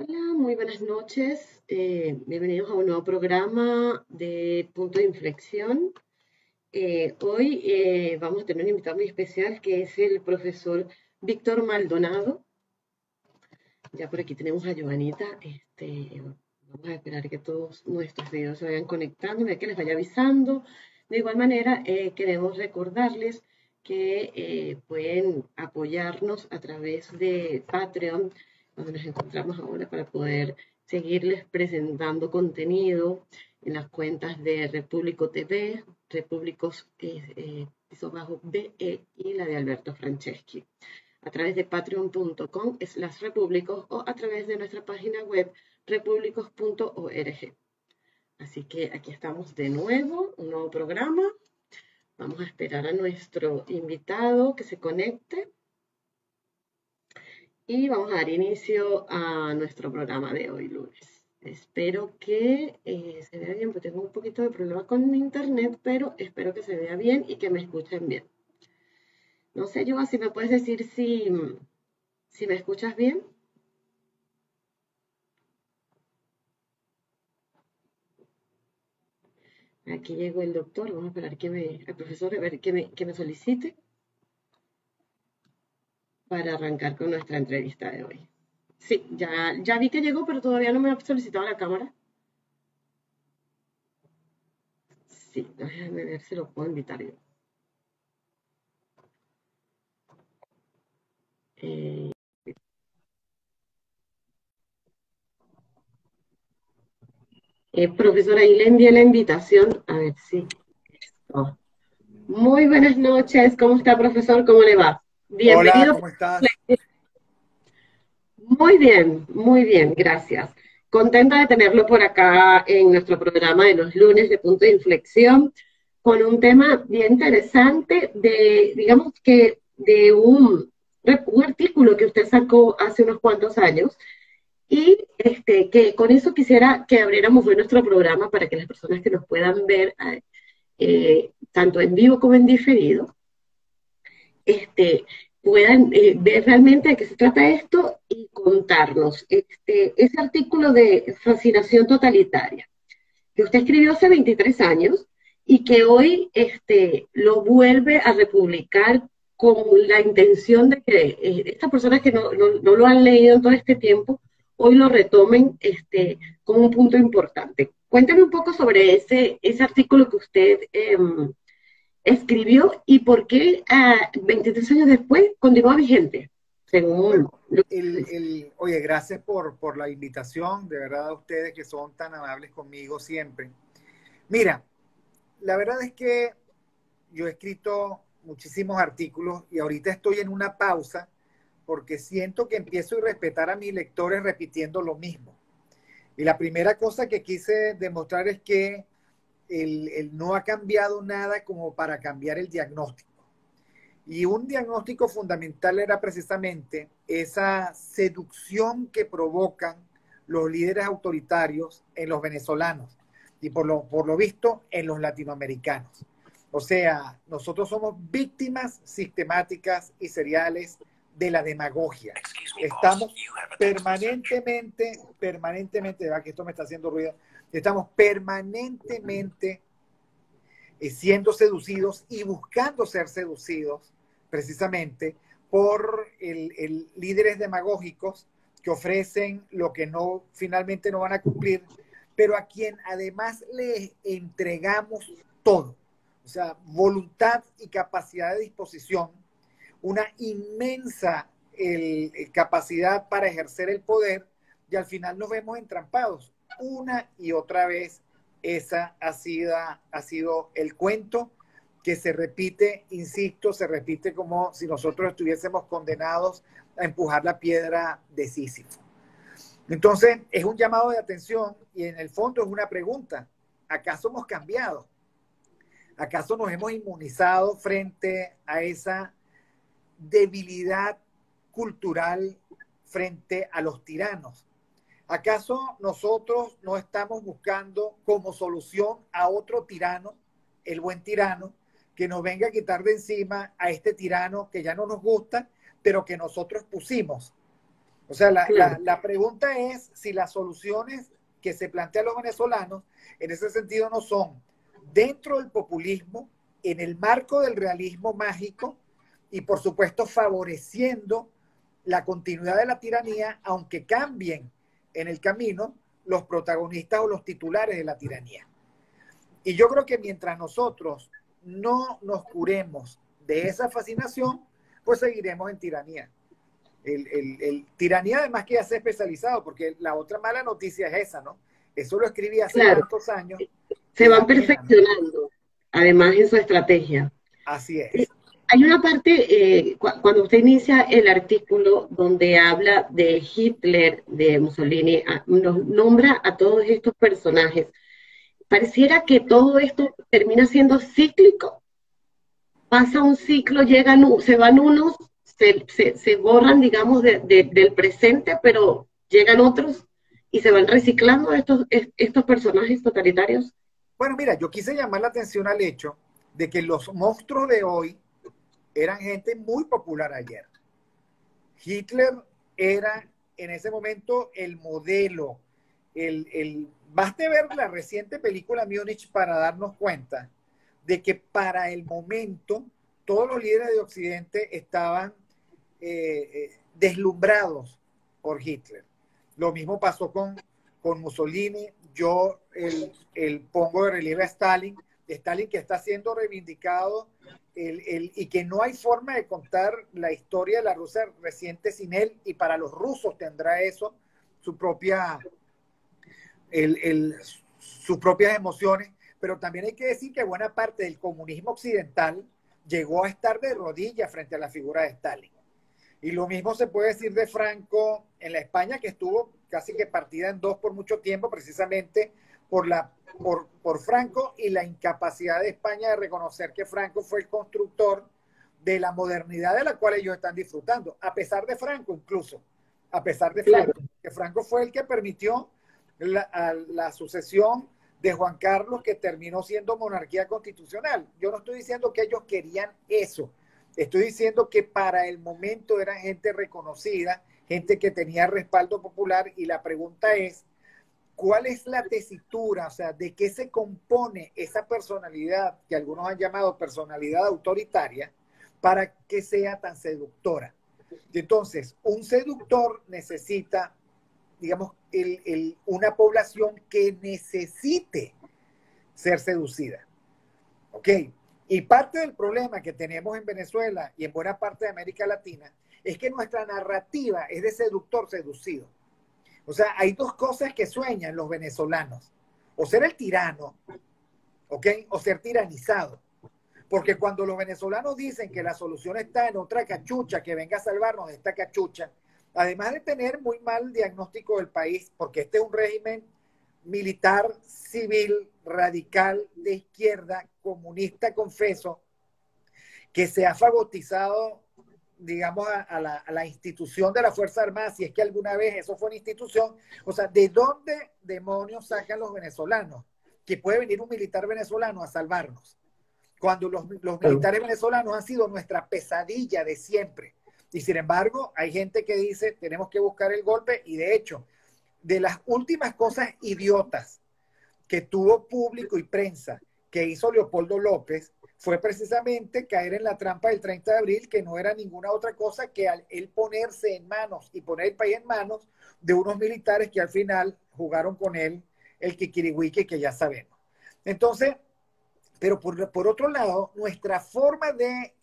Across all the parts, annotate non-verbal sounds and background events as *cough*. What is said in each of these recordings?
Hola, muy buenas noches. Eh, bienvenidos a un nuevo programa de Punto de Inflexión. Eh, hoy eh, vamos a tener un invitado muy especial que es el profesor Víctor Maldonado. Ya por aquí tenemos a Joanita. Este, vamos a esperar que todos nuestros videos se vayan conectando, que les vaya avisando. De igual manera, queremos recordarles que pueden apoyarnos a través de Patreon donde nos encontramos ahora para poder seguirles presentando contenido en las cuentas de Repúblico TV, Repúblicos eh, piso bajo BE y la de Alberto Franceschi. A través de patreon.com las repúblicos o a través de nuestra página web repúblicos.org. Así que aquí estamos de nuevo, un nuevo programa. Vamos a esperar a nuestro invitado que se conecte y vamos a dar inicio a nuestro programa de hoy lunes. Espero que eh, se vea bien, porque tengo un poquito de problema con mi internet, pero espero que se vea bien y que me escuchen bien. No sé, yo si me puedes decir si, si me escuchas bien. Aquí llegó el doctor, vamos a esperar que me, el profesor a ver que me, que me solicite para arrancar con nuestra entrevista de hoy. Sí, ya, ya vi que llegó, pero todavía no me ha solicitado la cámara. Sí, déjame ver si lo puedo invitar yo. Eh, eh, profesora, ahí le envié la invitación. A ver si. Muy buenas noches. ¿Cómo está, profesor? ¿Cómo le va? Bienvenido. Hola, ¿cómo estás? Muy bien, muy bien, gracias. Contenta de tenerlo por acá en nuestro programa de los lunes de punto de inflexión con un tema bien interesante de, digamos que, de un, un artículo que usted sacó hace unos cuantos años y este, que con eso quisiera que abriéramos hoy nuestro programa para que las personas que nos puedan ver eh, tanto en vivo como en diferido este, puedan eh, ver realmente de qué se trata esto y contarnos. Este, ese artículo de fascinación totalitaria que usted escribió hace 23 años y que hoy este, lo vuelve a republicar con la intención de que eh, estas personas que no, lo han leído en todo este tiempo, hoy lo retomen este, como un punto importante. Cuéntame un poco sobre ese, ese artículo que usted em, escribió y por qué 23 ah, años después continúa vigente. Según el, oye, gracias por, por la invitación, de verdad a ustedes que son tan amables conmigo siempre. Mira, la verdad es que yo he escrito muchísimos artículos y ahorita estoy en una pausa porque siento que empiezo a respetar a mis lectores repitiendo lo mismo. Y la primera cosa que quise demostrar es que el, no ha cambiado nada como para cambiar el diagnóstico. Y un diagnóstico fundamental era precisamente esa seducción que provocan los líderes autoritarios en los venezolanos y por lo, por lo visto en los latinoamericanos. O sea, nosotros somos víctimas sistemáticas y seriales de la demagogia. Estamos permanentemente, permanentemente, que esto me está haciendo ruido, Estamos permanentemente eh, siendo seducidos y buscando ser seducidos precisamente por el, líderes demagógicos que ofrecen lo que no finalmente no van a cumplir, pero a quien además le entregamos todo, o sea, voluntad y capacidad de disposición, una inmensa capacidad para ejercer el poder y al final nos vemos entrampados una y otra vez esa ha sido, ha sido el cuento que se repite, insisto, se repite como si nosotros estuviésemos condenados a empujar la piedra de Sísifo. Entonces, es un llamado de atención y en el fondo es una pregunta. ¿Acaso hemos cambiado? ¿Acaso nos hemos inmunizado frente a esa debilidad cultural frente a los tiranos? ¿Acaso nosotros no estamos buscando como solución a otro tirano, el buen tirano, que nos venga a quitar de encima a este tirano que ya no nos gusta, pero que nosotros pusimos? O sea, la, la, pregunta es si las soluciones que se plantean los venezolanos en ese sentido no son dentro del populismo, en el marco del realismo mágico y por supuesto favoreciendo la continuidad de la tiranía, aunque cambien en el camino los protagonistas o los titulares de la tiranía. Y yo creo que mientras nosotros no nos curemos de esa fascinación, pues seguiremos en tiranía. El, tiranía además que ya se ha especializado, porque la otra mala noticia es esa, ¿no? Eso lo escribí hace tantos años. Se van perfeccionando, además en su estrategia. Así es. Hay una parte, eh, cuando usted inicia el artículo donde habla de Hitler, de Mussolini, nos nombra a todos estos personajes. Pareciera que todo esto termina siendo cíclico. Pasa un ciclo, llegan, se van unos, se, borran, digamos, del presente, pero llegan otros y se van reciclando estos, estos personajes totalitarios. Bueno, mira, yo quise llamar la atención al hecho de que los monstruos de hoy eran gente muy popular ayer. Hitler era en ese momento el modelo, el, el, baste ver la reciente película Múnich para darnos cuenta de que para el momento todos los líderes de Occidente estaban eh, eh, deslumbrados por Hitler. Lo mismo pasó con, con Mussolini. Yo el, el pongo de relieve a Stalin, Stalin que está siendo reivindicado y que no hay forma de contar la historia de la Rusia reciente sin él, y para los rusos tendrá eso su propia, sus propias emociones, pero también hay que decir que buena parte del comunismo occidental llegó a estar de rodillas frente a la figura de Stalin. Y lo mismo se puede decir de Franco en la España, que estuvo casi que partida en dos por mucho tiempo, precisamente por, la, por, por Franco y la incapacidad de España de reconocer que Franco fue el constructor de la modernidad de la cual ellos están disfrutando, a pesar de Franco incluso, a pesar de Franco, que Franco fue el que permitió la, la, sucesión de Juan Carlos que terminó siendo monarquía constitucional. Yo no estoy diciendo que ellos querían eso, estoy diciendo que para el momento eran gente reconocida, gente que tenía respaldo popular y la pregunta es, ¿Cuál es la tesitura? O sea, ¿de qué se compone esa personalidad que algunos han llamado personalidad autoritaria para que sea tan seductora? Entonces, un seductor necesita, digamos, una población que necesite ser seducida. ¿Ok? Y parte del problema que tenemos en Venezuela y en buena parte de América Latina es que nuestra narrativa es de seductor seducido. O sea, hay dos cosas que sueñan los venezolanos. O ser el tirano, ¿ok? O ser tiranizado. Porque cuando los venezolanos dicen que la solución está en otra cachucha que venga a salvarnos de esta cachucha, además de tener muy mal diagnóstico del país, porque este es un régimen militar, civil, radical, de izquierda, comunista, confeso, que se ha fagotizado digamos, a, la, institución de la Fuerza Armada, si es que alguna vez eso fue una institución, o sea, ¿de dónde demonios sacan los venezolanos? Que puede venir un militar venezolano a salvarnos, cuando los, los militares venezolanos han sido nuestra pesadilla de siempre. Y sin embargo, hay gente que dice, tenemos que buscar el golpe, y de hecho, de las últimas cosas idiotas que tuvo público y prensa que hizo Leopoldo López, fue precisamente caer en la trampa del 30 de abril, que no era ninguna otra cosa que al ponerse en manos y poner el país en manos de unos militares que al final jugaron con él el Kikirihuique que ya sabemos. Entonces, pero por, por otro lado, nuestra forma de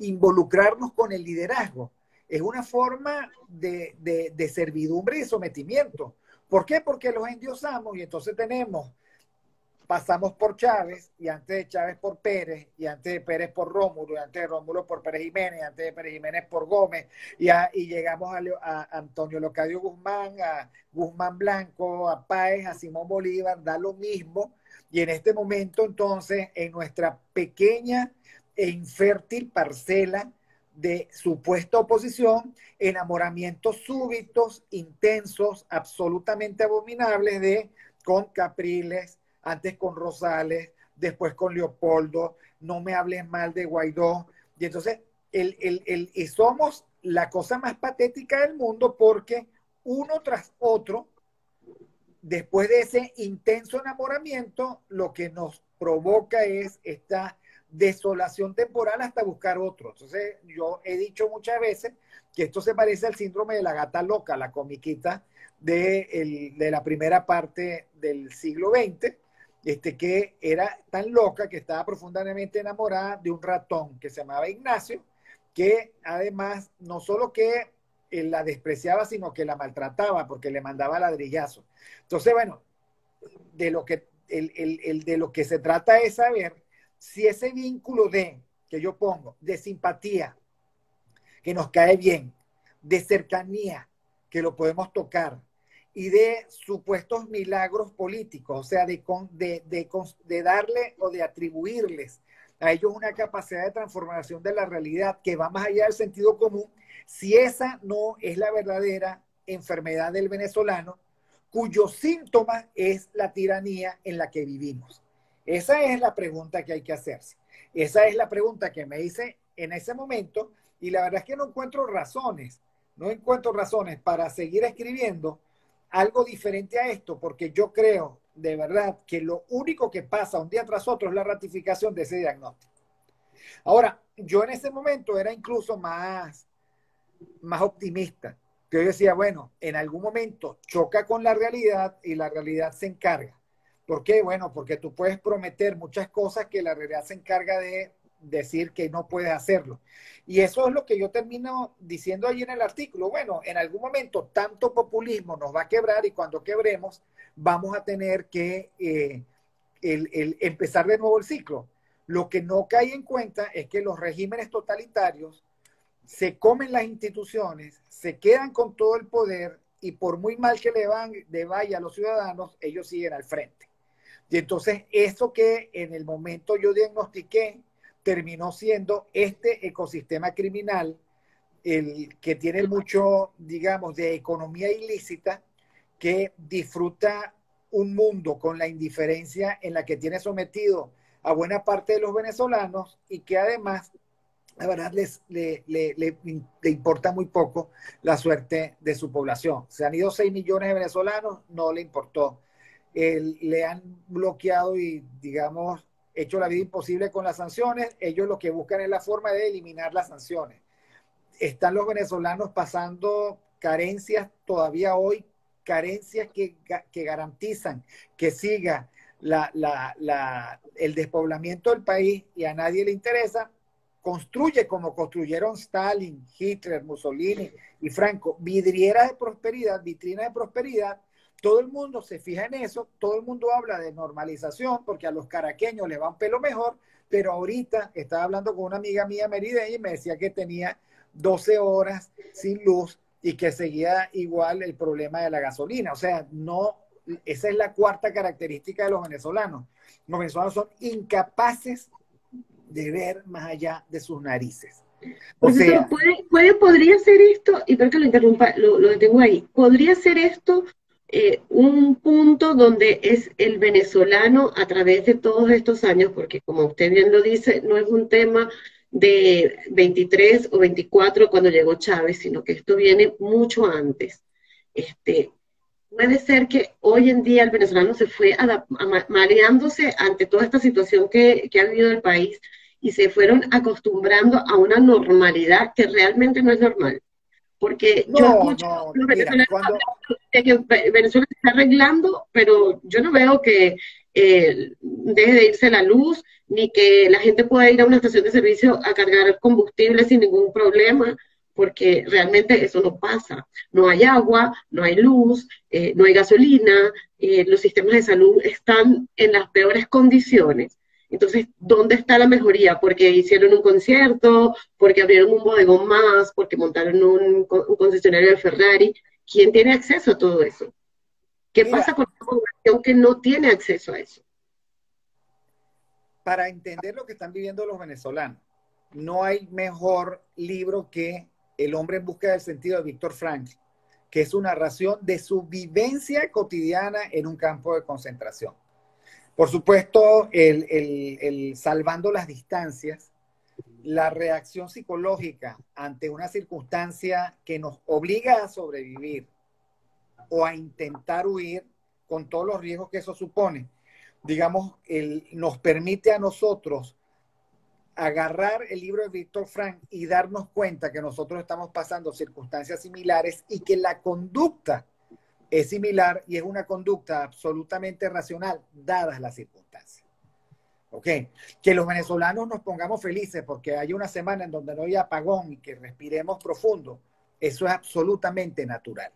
involucrarnos con el liderazgo es una forma de, de, de servidumbre y sometimiento. ¿Por qué? Porque los endiosamos y entonces tenemos pasamos por Chávez y antes de Chávez por Pérez y antes de Pérez por Rómulo y antes de Rómulo por Pérez Jiménez y antes de Pérez Jiménez por Gómez y, y llegamos a, Antonio Locadio Guzmán, a Guzmán Blanco, a Páez, a Simón Bolívar, da lo mismo. Y en este momento entonces en nuestra pequeña e infértil parcela de supuesta oposición, enamoramientos súbitos, intensos, absolutamente abominables de con Capriles, antes con Rosales, después con Leopoldo, no me hables mal de Guaidó. Y entonces, el, el, y somos la cosa más patética del mundo porque uno tras otro, después de ese intenso enamoramiento, lo que nos provoca es esta desolación temporal hasta buscar otro. Entonces, yo he dicho muchas veces que esto se parece al síndrome de la gata loca, la comiquita de, de la primera parte del siglo XX, este, que era tan loca que estaba profundamente enamorada de un ratón que se llamaba Ignacio, que además no solo que la despreciaba, sino que la maltrataba porque le mandaba ladrillazo. Entonces, bueno, de lo que, el, el, de lo que se trata es saber si ese vínculo de, que yo pongo, de simpatía, que nos cae bien, de cercanía, que lo podemos tocar, y de supuestos milagros políticos, o sea, de, darle o de atribuirles a ellos una capacidad de transformación de la realidad que va más allá del sentido común, si esa no es la verdadera enfermedad del venezolano, cuyo síntoma es la tiranía en la que vivimos. Esa es la pregunta que hay que hacerse. Esa es la pregunta que me hice en ese momento y la verdad es que no encuentro razones, no encuentro razones para seguir escribiendo algo diferente a esto, porque yo creo de verdad que lo único que pasa un día tras otro es la ratificación de ese diagnóstico. Ahora, yo en ese momento era incluso más, más optimista, que yo decía, bueno, en algún momento choca con la realidad y la realidad se encarga. ¿Por qué? Bueno, porque tú puedes prometer muchas cosas que la realidad se encarga de decir que no puedes hacerlo. Y eso es lo que yo termino diciendo ahí en el artículo. Bueno, en algún momento tanto populismo nos va a quebrar y cuando quebremos vamos a tener que eh, el, empezar de nuevo el ciclo. Lo que no cae en cuenta es que los regímenes totalitarios se comen las instituciones, se quedan con todo el poder y por muy mal que le, van, le vaya a los ciudadanos, ellos siguen al frente. Y entonces eso que en el momento yo diagnostiqué terminó siendo este ecosistema criminal, el que tiene mucho, digamos, de economía ilícita, que disfruta un mundo con la indiferencia en la que tiene sometido a buena parte de los venezolanos y que además, la verdad, les, le, le, importa muy poco la suerte de su población. Se han ido 6 millones de venezolanos, no le importó. le han bloqueado y, digamos, hecho la vida imposible con las sanciones, ellos lo que buscan es la forma de eliminar las sanciones. Están los venezolanos pasando carencias todavía hoy, carencias que, garantizan que siga el despoblamiento del país y a nadie le interesa, construye como construyeron Stalin, Hitler, Mussolini y Franco, vidrieras de prosperidad, vitrinas de prosperidad todo el mundo se fija en eso, todo el mundo habla de normalización porque a los caraqueños les va un pelo mejor, pero ahorita estaba hablando con una amiga mía merideña y me decía que tenía 12 horas sin luz y que seguía igual el problema de la gasolina. O sea, no, esa es la cuarta característica de los venezolanos. Los venezolanos son incapaces de ver más allá de sus narices. O sea, ¿puede, podría ser esto, y creo que lo interrumpa, lo, lo detengo ahí, podría ser esto eh, un punto donde es el venezolano a través de todos estos años, porque como usted bien lo dice, no es un tema de 23 o 24 cuando llegó Chávez, sino que esto viene mucho antes. Este, puede ser que hoy en día el venezolano se fue mareándose ante toda esta situación que, que ha vivido el país y se fueron acostumbrando a una normalidad que realmente no es normal. Porque yo escucho que Venezuela se está arreglando, pero yo no veo que eh, deje de irse la luz, ni que la gente pueda ir a una estación de servicio a cargar combustible sin ningún problema, porque realmente eso no pasa. No hay agua, no hay luz, eh, no hay gasolina, eh, los sistemas de salud están en las peores condiciones. Entonces, ¿dónde está la mejoría? Porque hicieron un concierto, porque abrieron un bodegón más, porque montaron un, concesionario de Ferrari. ¿Quién tiene acceso a todo eso? ¿Qué pasa con la población que no tiene acceso a eso? Para entender lo que están viviendo los venezolanos, no hay mejor libro que El hombre en busca del sentido de Víctor Frank, que es una narración de su vivencia cotidiana en un campo de concentración. Por supuesto, el, salvando las distancias, la reacción psicológica ante una circunstancia que nos obliga a sobrevivir o a intentar huir con todos los riesgos que eso supone, digamos, nos permite a nosotros agarrar el libro de Víctor Frank y darnos cuenta que nosotros estamos pasando circunstancias similares y que la conducta es similar y es una conducta absolutamente racional, dadas las circunstancias. ¿Ok? Que los venezolanos nos pongamos felices porque hay una semana en donde no hay apagón y que respiremos profundo, eso es absolutamente natural.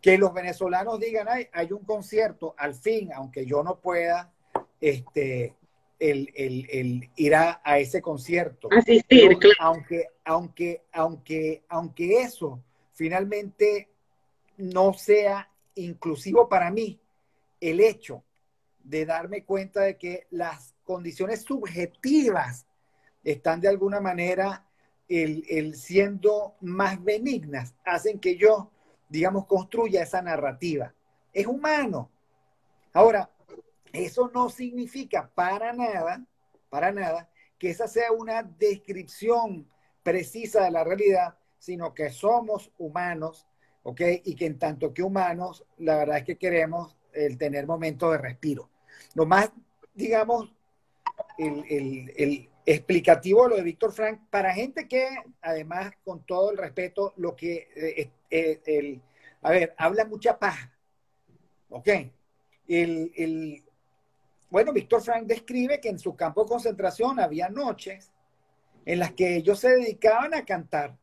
Que los venezolanos digan, hay, hay un concierto, al fin, aunque yo no pueda, este, el, el, ir a, ese concierto. Asistir, claro. Aunque, aunque, aunque, aunque eso finalmente no sea inclusivo para mí, el hecho de darme cuenta de que las condiciones subjetivas están de alguna manera el, siendo más benignas, hacen que yo, digamos, construya esa narrativa. Es humano. Ahora, eso no significa para nada, para nada, que esa sea una descripción precisa de la realidad, sino que somos humanos, ¿ok? Y que en tanto que humanos, la verdad es que queremos el tener momentos de respiro. Lo más, digamos, el, explicativo de lo de Víctor Frank, para gente que, además, con todo el respeto, lo que, eh, eh, el, a ver, habla mucha paja, ¿ok? El, bueno, Víctor Frank describe que en su campo de concentración había noches en las que ellos se dedicaban a cantar.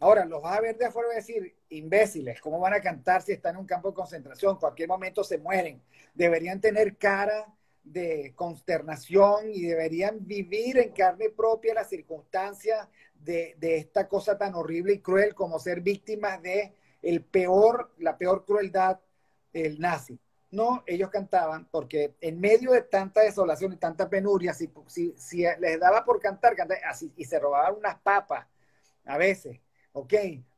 Ahora, los vas a ver de afuera y decir, imbéciles, ¿cómo van a cantar si están en un campo de concentración? En cualquier momento se mueren. Deberían tener cara de consternación y deberían vivir en carne propia las circunstancias de, esta cosa tan horrible y cruel como ser víctimas de la peor crueldad del nazi. No, ellos cantaban porque en medio de tanta desolación y tanta penuria, si, les daba por cantar, y se robaban unas papas a veces, ¿ok?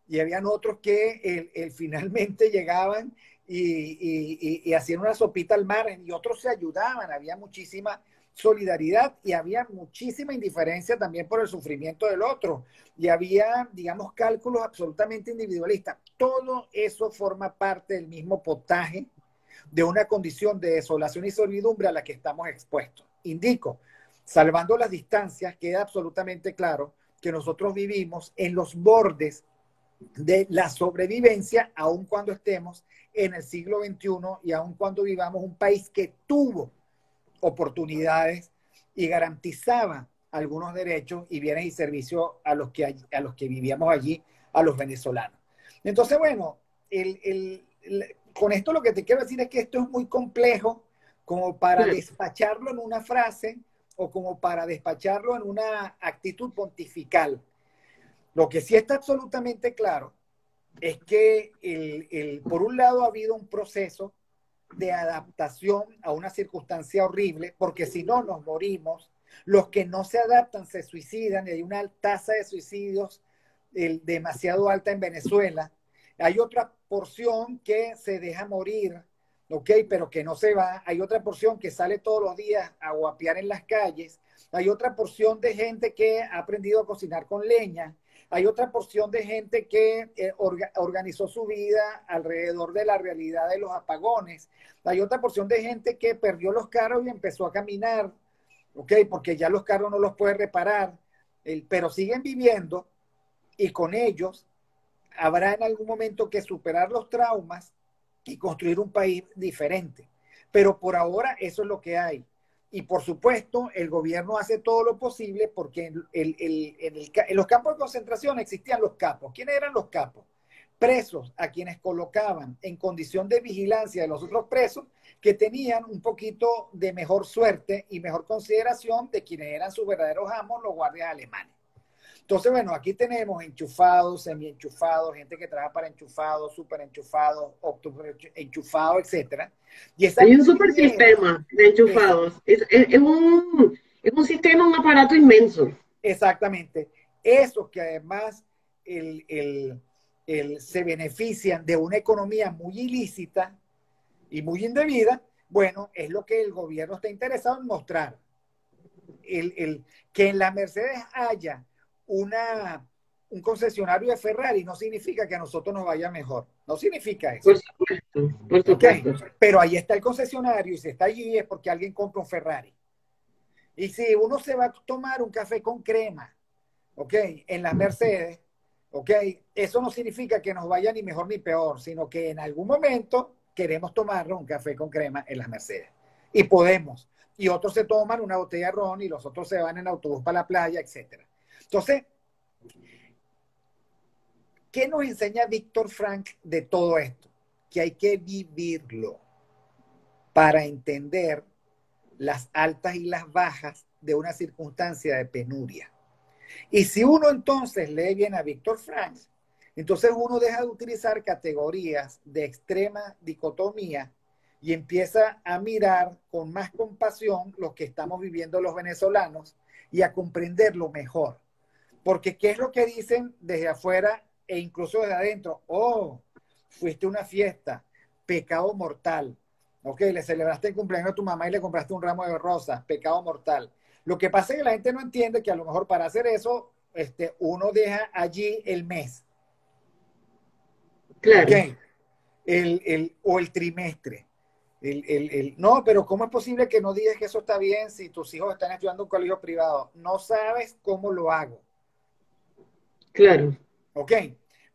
Y habían otros que el, finalmente *laughs* llegaban y, y, hacían una sopita al mar y otros se ayudaban, había muchísima solidaridad y había muchísima indiferencia también por el sufrimiento del otro y había, digamos, cálculos absolutamente individualistas. Todo eso forma parte del mismo potaje de una condición de desolación y servidumbre a la que estamos expuestos. Indico, salvando las distancias, queda absolutamente claro que nosotros vivimos en los bordes de la sobrevivencia, aun cuando estemos en el siglo XXI y aun cuando vivamos un país que tuvo oportunidades y garantizaba algunos derechos y bienes y servicios a los que, a los que vivíamos allí, a los venezolanos. Entonces, bueno, el, con esto lo que te quiero decir es que esto es muy complejo como para despacharlo en una frase o como para despacharlo en una actitud pontifical. Lo que sí está absolutamente claro es que por un lado ha habido un proceso de adaptación a una circunstancia horrible, porque si no nos morimos, los que no se adaptan se suicidan y hay una tasa de suicidios demasiado alta en Venezuela. Hay otra porción que se deja morir, ¿ok? Pero que no se va. Hay otra porción que sale todos los días a guapear en las calles. Hay otra porción de gente que ha aprendido a cocinar con leña. Hay otra porción de gente que eh, organizó su vida alrededor de la realidad de los apagones. Hay otra porción de gente que perdió los carros y empezó a caminar, ¿ok? Porque ya los carros no los puede reparar, pero siguen viviendo y con ellos habrá en algún momento que superar los traumas y construir un país diferente. Pero por ahora eso es lo que hay. Y por supuesto, el gobierno hace todo lo posible porque en, los campos de concentración existían los capos. ¿Quiénes eran los capos? Presos a quienes colocaban en condición de vigilancia de los otros presos que tenían un poquito de mejor suerte y mejor consideración de quienes eran sus verdaderos amos, los guardias alemanes. Entonces, bueno, aquí tenemos enchufados, semi-enchufados, gente que trabaja para enchufados, súper enchufados, enchufados, etcétera. Y Hay un super sistema de enchufados. Es, un, es un sistema, un aparato inmenso. Exactamente. Esos que además el, el, se benefician de una economía muy ilícita y muy indebida, bueno, es lo que el gobierno está interesado en mostrar. el, que en la Mercedes haya una, un concesionario de Ferrari no significa que a nosotros nos vaya mejor. No significa eso. Por supuesto, Pero ahí está el concesionario y si está allí es porque alguien compra un Ferrari. Y si uno se va a tomar un café con crema, ¿ok? En la Mercedes, ¿ok? Eso no significa que nos vaya ni mejor ni peor, sino que en algún momento queremos tomarnos un café con crema en las Mercedes. Y podemos. Y otros se toman una botella de ron y los otros se van en autobús para la playa, etc. Entonces, ¿qué nos enseña Víctor Frank de todo esto? Que hay que vivirlo para entender las altas y las bajas de una circunstancia de penuria. Y si uno entonces lee bien a Víctor Frank, entonces uno deja de utilizar categorías de extrema dicotomía y empieza a mirar con más compasión lo que estamos viviendo los venezolanos y a comprenderlo mejor. Porque ¿qué es lo que dicen desde afuera e incluso desde adentro? Oh, fuiste a una fiesta, pecado mortal. Ok, le celebraste el cumpleaños a tu mamá y le compraste un ramo de rosas, pecado mortal. Lo que pasa es que la gente no entiende que a lo mejor para hacer eso, este, uno deja allí el mes. Claro. El, el, o el trimestre. El, el, no, pero ¿cómo es posible que no digas que eso está bien si tus hijos están estudiando en un colegio privado? No sabes cómo lo hago. Claro. Ok.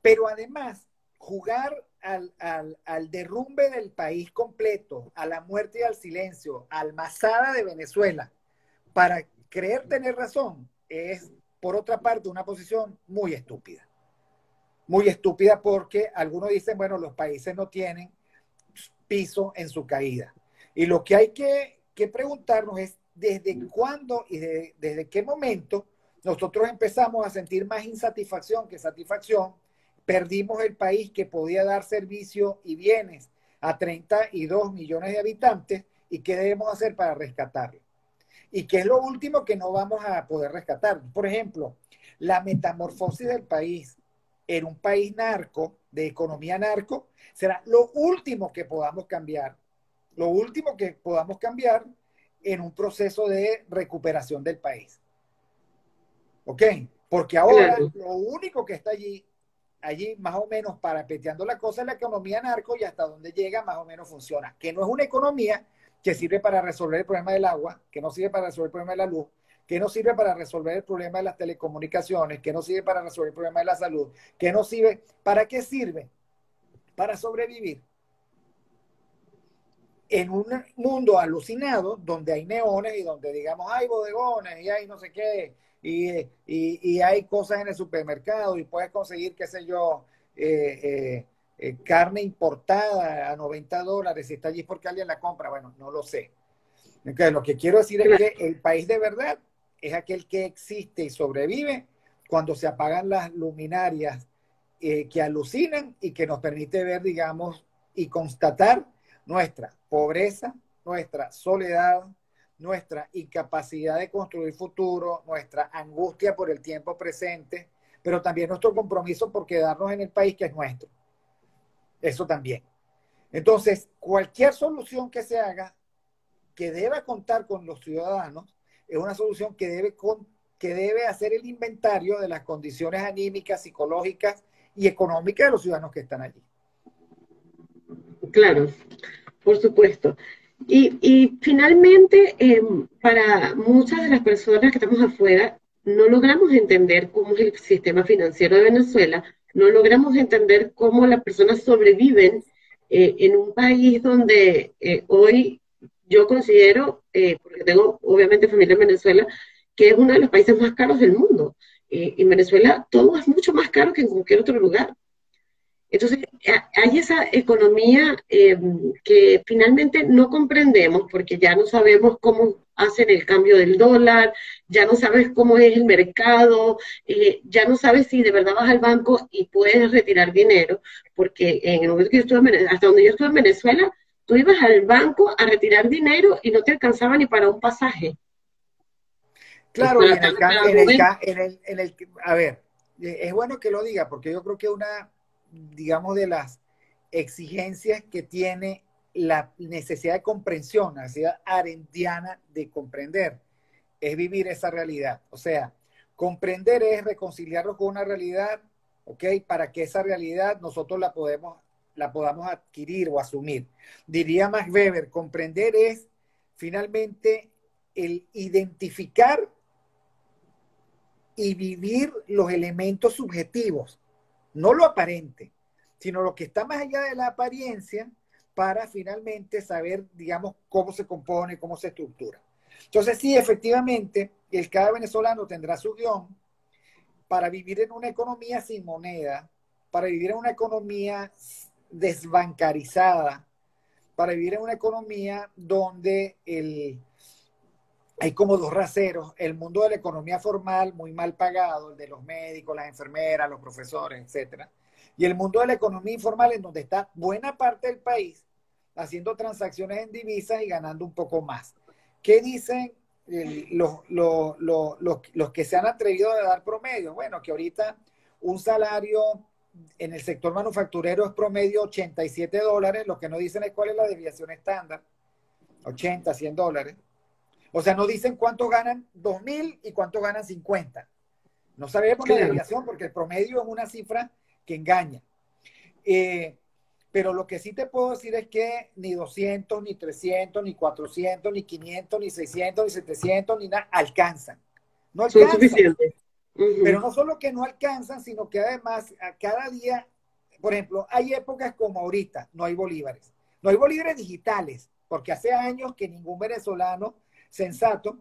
Pero además, jugar al, al, al, derrumbe del país completo, a la muerte y al silencio, al masada de Venezuela, para creer tener razón, es, por otra parte, una posición muy estúpida. Muy estúpida porque algunos dicen, bueno, los países no tienen piso en su caída. Y lo que hay que, preguntarnos es desde cuándo y desde qué momento nosotros empezamos a sentir más insatisfacción que satisfacción, perdimos el país que podía dar servicio y bienes a 32 millones de habitantes y qué debemos hacer para rescatarlo. Y qué es lo último que no vamos a poder rescatar. Por ejemplo, la metamorfosis del país en un país narco, de economía narco, será lo último que podamos cambiar, lo último que podamos cambiar en un proceso de recuperación del país. ¿Ok? Porque ahora lo único que está allí, allí más o menos parapeteando la cosa es la economía narco y hasta donde llega más o menos funciona. Que no es una economía que sirve para resolver el problema del agua, que no sirve para resolver el problema de la luz, que no sirve para resolver el problema de las telecomunicaciones, que no sirve para resolver el problema de la salud, que no sirve, ¿para qué sirve? Para sobrevivir. En un mundo alucinado donde hay neones y donde digamos hay bodegones y hay no sé qué, y, hay cosas en el supermercado y puedes conseguir, qué sé yo, eh, eh, eh, carne importada a 90 dólares y está allí porque alguien la compra. Bueno, no lo sé. lo que quiero decir es que el país de verdad es aquel que existe y sobrevive cuando se apagan las luminarias que alucinan y que nos permite ver, digamos, y constatar nuestra pobreza, nuestra soledad, nuestra incapacidad de construir futuro, nuestra angustia por el tiempo presente, pero también nuestro compromiso por quedarnos en el país que es nuestro. Eso también. Entonces, cualquier solución que se haga, que deba contar con los ciudadanos, es una solución que debe, que debe hacer el inventario de las condiciones anímicas, psicológicas y económicas de los ciudadanos que están allí. Claro, por supuesto. Y, finalmente, em, para muchas de las personas que estamos afuera, no logramos entender cómo es el sistema financiero de Venezuela, no logramos entender cómo las personas sobreviven eh, en un país donde eh, hoy yo considero, eh, porque tengo obviamente familia en Venezuela, que es uno de los países más caros del mundo. En Venezuela todo es mucho más caro que en cualquier otro lugar. Entonces, hay esa economía eh, que finalmente no comprendemos porque ya no sabemos cómo hacen el cambio del dólar, ya no sabes cómo es el mercado, ya no sabes si de verdad vas al banco y puedes retirar dinero, porque en el momento que yo estuve, hasta donde yo estuve en Venezuela, tú ibas al banco a retirar dinero y no te alcanzaba ni para un pasaje. Claro, en el, en, el, a ver, es bueno que lo diga porque yo creo que una, digamos, de las exigencias que tiene la necesidad de comprensión, la necesidad arendiana de comprender, es vivir esa realidad. O sea, comprender es reconciliarlo con una realidad, ¿ok? Para que esa realidad nosotros la, podemos, la podamos adquirir o asumir. Diría Max Weber, comprender es finalmente el identificar y vivir los elementos subjetivos, no lo aparente, sino lo que está más allá de la apariencia para finalmente saber, digamos, cómo se compone, cómo se estructura. Entonces, sí, efectivamente, el cada venezolano tendrá su guion para vivir en una economía sin moneda, para vivir en una economía desbancarizada, para vivir en una economía donde el, hay como dos raseros, el mundo de la economía formal muy mal pagado, el de los médicos, las enfermeras, los profesores, etcétera, y el mundo de la economía informal en donde está buena parte del país haciendo transacciones en divisas y ganando un poco más. ¿Qué dicen los, los, que se han atrevido a dar promedio? Bueno, que ahorita un salario en el sector manufacturero es promedio 87 dólares, lo que no dicen es cuál es la desviación estándar, 80, 100 dólares. O sea, no dicen cuánto ganan 2.000 y cuánto ganan 50. No sabemos la desviación porque el promedio es una cifra que engaña. Eh, pero lo que sí te puedo decir es que ni 200, ni 300, ni 400, ni 500, ni 600, ni 700, ni nada alcanzan. No alcanzan. Pero no solo que no alcanzan, sino que además a cada día, por ejemplo, hay épocas como ahorita, no hay bolívares. No hay bolívares digitales, porque hace años que ningún venezolano sensato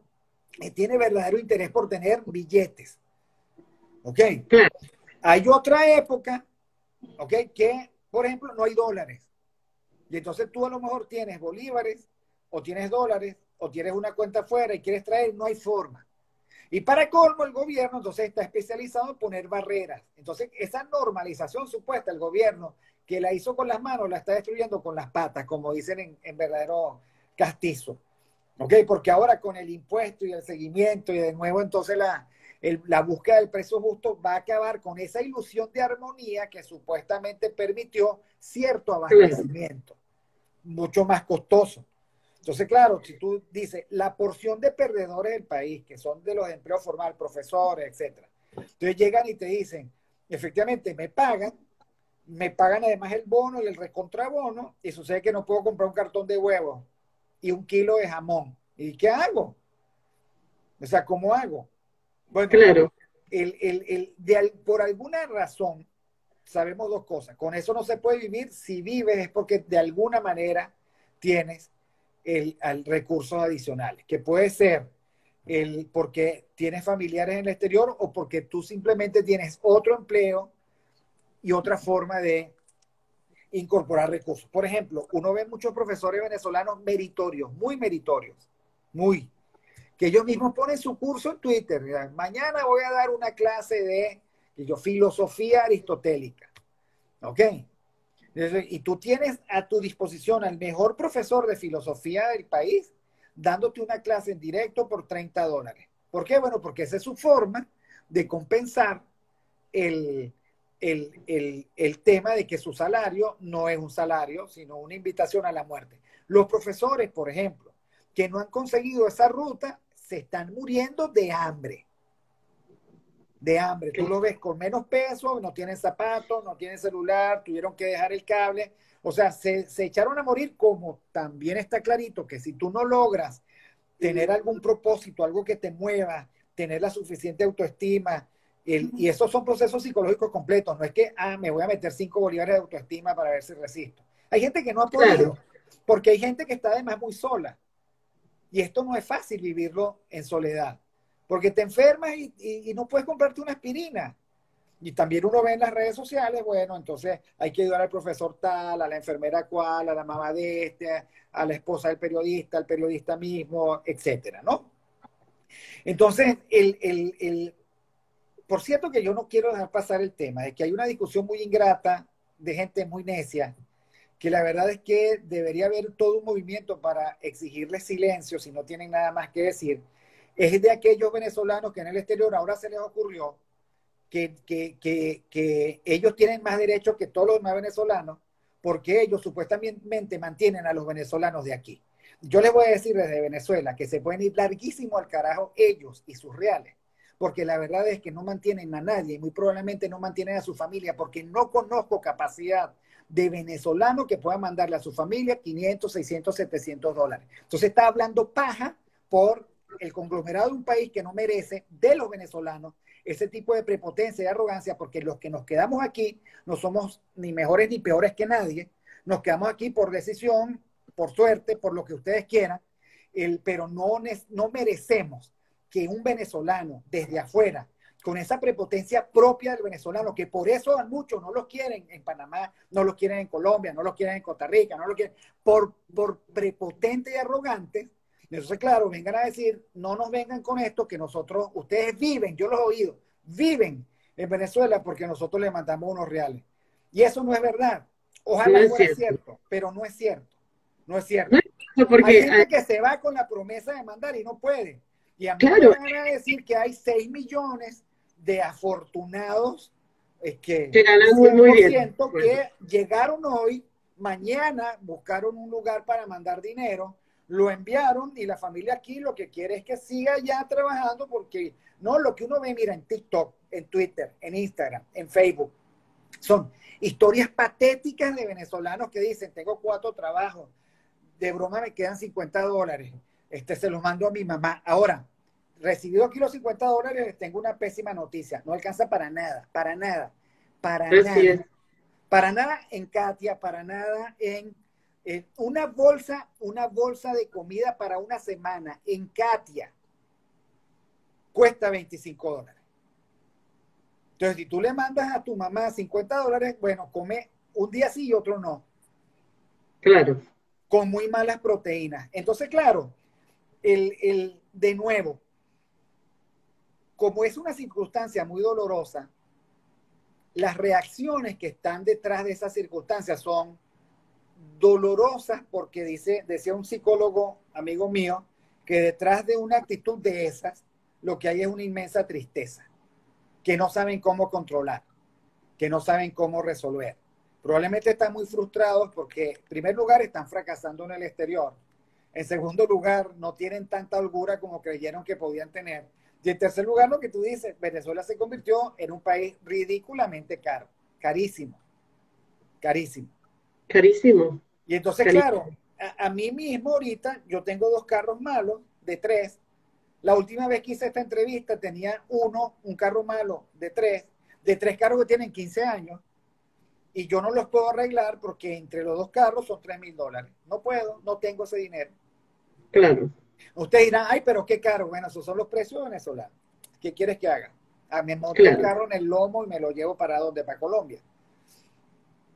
eh, tiene verdadero interés por tener billetes. ¿Ok? Hay otra época, ¿ok? Que, por ejemplo, no hay dólares. Y entonces tú a lo mejor tienes bolívares, o tienes dólares, o tienes una cuenta afuera y quieres traer, no hay forma. Y para colmo, el gobierno entonces está especializado en poner barreras. Entonces, esa normalización supuesta, el gobierno que la hizo con las manos, la está destruyendo con las patas, como dicen en, en verdadero castizo. ¿Ok? Porque ahora con el impuesto y el seguimiento y de nuevo entonces la, la búsqueda del precio justo va a acabar con esa ilusión de armonía que supuestamente permitió cierto abastecimiento, mucho más costoso. Entonces, claro, si tú dices la porción de perdedores del país, que son de los empleos formales, profesores, etcétera, entonces llegan y te dicen, efectivamente, me pagan, me pagan además el bono y el recontrabono, y sucede que no puedo comprar un cartón de huevos y un kilo de jamón. ¿Y qué hago? O sea, ¿cómo hago? Bueno, claro. El, el, el, por alguna razón, sabemos dos cosas. Con eso no se puede vivir. Si vives es porque de alguna manera tienes el, recursos adicionales, que puede ser el, porque tienes familiares en el exterior o porque tú simplemente tienes otro empleo y otra forma de incorporar recursos. Por ejemplo, uno ve muchos profesores venezolanos meritorios, muy meritorios, muy, que ellos mismos ponen su curso en Twitter. Mañana voy a dar una clase de yo, filosofía aristotélica. ¿Ok? Y tú tienes a tu disposición al mejor profesor de filosofía del país dándote una clase en directo por 30 dólares. ¿Por qué? Bueno, porque esa es su forma de compensar el, el, tema de que su salario no es un salario, sino una invitación a la muerte. Los profesores, por ejemplo, que no han conseguido esa ruta, se están muriendo de hambre. De hambre. Tú lo ves con menos peso, no tienen zapatos, no tienen celular, tuvieron que dejar el cable. O sea, se, se echaron a morir como también está clarito que si tú no logras tener algún propósito, algo que te mueva, tener la suficiente autoestima, y esos son procesos psicológicos completos. No es que, ah, me voy a meter cinco bolívares de autoestima para ver si resisto. Hay gente que no ha podido, porque hay gente que está además muy sola. Y esto no es fácil vivirlo en soledad, porque te enfermas y, no puedes comprarte una aspirina. Y también uno ve en las redes sociales, bueno, entonces hay que ayudar al profesor tal, a la enfermera cual, a la mamá de este, a la esposa del periodista, al periodista mismo, etcétera, ¿no? Entonces, el, el por cierto que yo no quiero dejar pasar el tema de que hay una discusión muy ingrata de gente muy necia, que la verdad es que debería haber todo un movimiento para exigirles silencio si no tienen nada más que decir. Es de aquellos venezolanos que en el exterior ahora se les ocurrió que, que, que, que ellos tienen más derechos que todos los demás venezolanos porque ellos supuestamente mantienen a los venezolanos de aquí. yo les voy a decir desde Venezuela que se pueden ir larguísimo al carajo ellos y sus reales, porque la verdad es que no mantienen a nadie y muy probablemente no mantienen a su familia, porque no conozco capacidad de venezolano que pueda mandarle a su familia 500, 600, 700 dólares. Entonces está hablando paja por el conglomerado de un país que no merece de los venezolanos ese tipo de prepotencia y arrogancia, porque los que nos quedamos aquí no somos ni mejores ni peores que nadie, nos quedamos aquí por decisión, por suerte, por lo que ustedes quieran, el, pero no, no merecemos que un venezolano desde afuera, con esa prepotencia propia del venezolano, que por eso muchos no lo quieren en Panamá, no lo quieren en Colombia, no lo quieren en Costa Rica, no lo quieren, por, por prepotente y arrogante, entonces, claro, vengan a decir, no nos vengan con esto, que nosotros, ustedes viven, yo los he oído, viven en Venezuela porque nosotros les mandamos unos reales. Y eso no es verdad. Ojalá no fuera cierto. pero no es cierto. No es cierto. porque, hay gente que se va con la promesa de mandar y no puede. Y a mí me van a decir que hay 6 millones de afortunados es que, que muy, bien. que llegaron hoy, mañana buscaron un lugar para mandar dinero lo enviaron y la familia aquí lo que quiere es que siga ya trabajando porque no lo que uno ve, mira, en TikTok, en Twitter, en Instagram, en Facebook, son historias patéticas de venezolanos que dicen, tengo cuatro trabajos, de broma me quedan 50 dólares, este se los mando a mi mamá. Ahora, recibido aquí los 50 dólares, tengo una pésima noticia, no alcanza para nada, para nada, para nada. Para nada en Katia, para nada en eh, una bolsa, una bolsa de comida para una semana en Katia cuesta 25 dólares. Entonces, si tú le mandas a tu mamá 50 dólares, bueno, come un día sí y otro no. Claro. Con muy malas proteínas. Entonces, claro, el, de nuevo, como es una circunstancia muy dolorosa, las reacciones que están detrás de esa circunstancia son dolorosas porque dice, decía un psicólogo amigo mío, que detrás de una actitud de esas, lo que hay es una inmensa tristeza, que no saben cómo controlar, que no saben cómo resolver. Probablemente están muy frustrados porque, en primer lugar, están fracasando en el exterior. En segundo lugar, no tienen tanta holgura como creyeron que podían tener. Y en tercer lugar, lo que tú dices, Venezuela se convirtió en un país ridículamente caro, carísimo, carísimo. Carísimo. Y entonces, claro, a, mí mismo ahorita yo tengo dos carros malos de tres. La última vez que hice esta entrevista tenía uno, un carro malo de tres, de tres carros que tienen 15 años. Y yo no los puedo arreglar porque entre los dos carros son 3 mil dólares. No puedo, no tengo ese dinero. Claro. Ustedes dirán, ay, pero qué caro. Bueno, esos son los precios venezolanos. ¿Qué quieres que haga? A me monto el carro en el lomo y me lo llevo para donde, para Colombia.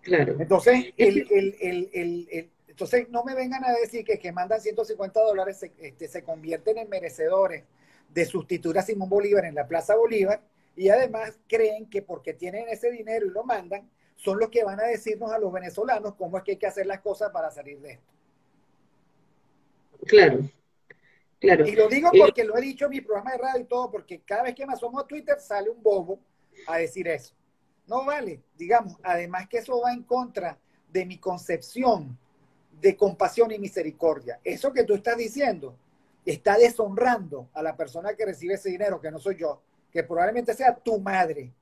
Claro. Entonces, el, entonces no me vengan a decir que que mandan 150 dólares se, este, se convierten en merecedores de sustituir a Simón Bolívar en la Plaza Bolívar y además creen que porque tienen ese dinero y lo mandan, son los que van a decirnos a los venezolanos cómo es que hay que hacer las cosas para salir de esto. Claro, claro. Y lo digo porque lo he dicho en mi programa de radio y todo, porque cada vez que me asomo a Twitter sale un bobo a decir eso. No vale, digamos, además que eso va en contra de mi concepción de compasión y misericordia. Eso que tú estás diciendo está deshonrando a la persona que recibe ese dinero, que no soy yo, que probablemente sea tu madre.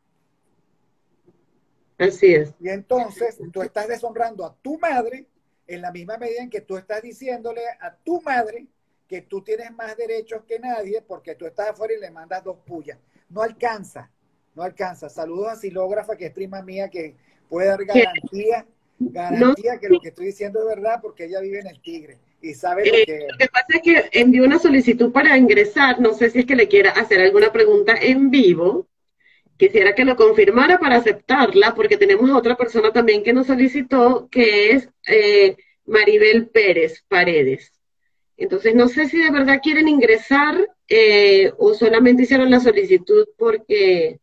Así es. Y entonces tú estás deshonrando a tu madre en la misma medida en que tú estás diciéndole a tu madre que tú tienes más derechos que nadie porque tú estás afuera y le mandas dos pullas. No alcanza no alcanza. Saludos a Silógrafa, que es prima mía, que puede dar garantía, garantía que lo que estoy diciendo es verdad, porque ella vive en el Tigre y sabe lo eh, que... Lo que pasa es que envió una solicitud para ingresar, no sé si es que le quiera hacer alguna pregunta en vivo. Quisiera que lo confirmara para aceptarla, porque tenemos a otra persona también que nos solicitó, que es eh, Maribel Pérez Paredes. Entonces, no sé si de verdad quieren ingresar eh, o solamente hicieron la solicitud porque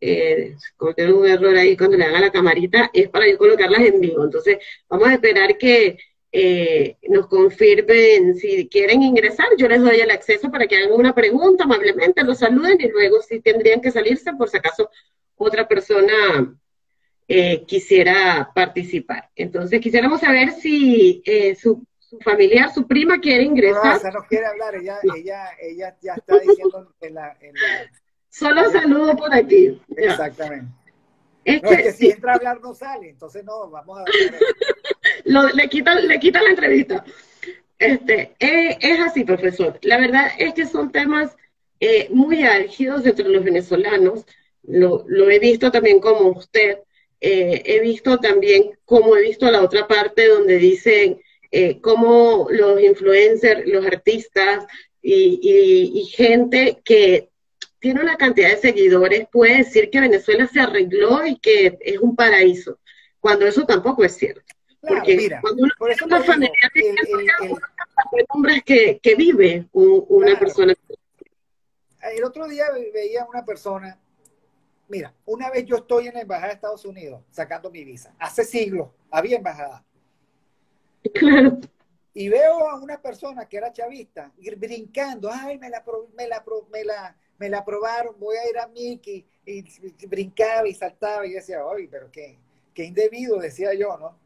eh, cometieron un error ahí cuando le dan a la camarita, es para yo colocarlas en vivo. Entonces, vamos a esperar que eh, nos confirmen si quieren ingresar. Yo les doy el acceso para que hagan una pregunta amablemente, los saluden y luego si tendrían que salirse por si acaso otra persona eh, quisiera participar. Entonces, quisiéramos saber si su, su familiar, su prima quiere ingresar. No, no quiere hablar, ella, ella, ella ya está diciendo en la... En la... Solo saludo por aquí. Exactamente. Es, que, si entra a hablar no sale, entonces no, vamos a... Lo, le quitan le quita la entrevista. Este, eh, es así, profesor. La verdad es que son temas eh, muy álgidos entre los venezolanos. Lo, lo, he visto también como usted. Eh, he visto también como he visto la otra parte donde dicen cómo los influencers, los artistas y gente que tiene una cantidad de seguidores puede decir que Venezuela se arregló y que es un paraíso, cuando eso tampoco es cierto. Porque mira, cuando uno por eso una familia el, que, que vive una persona. El otro día veía una persona, mira, una vez yo estoy en la embajada de Estados Unidos sacando mi visa, hace siglos había embajada. Claro. Y veo a una persona que era chavista brincando, ay, me la, me la, me la, me la aprobaron, voy a ir a Mickey, y, brincaba y saltaba, y decía, oye, pero qué, qué indebido, decía yo, ¿no?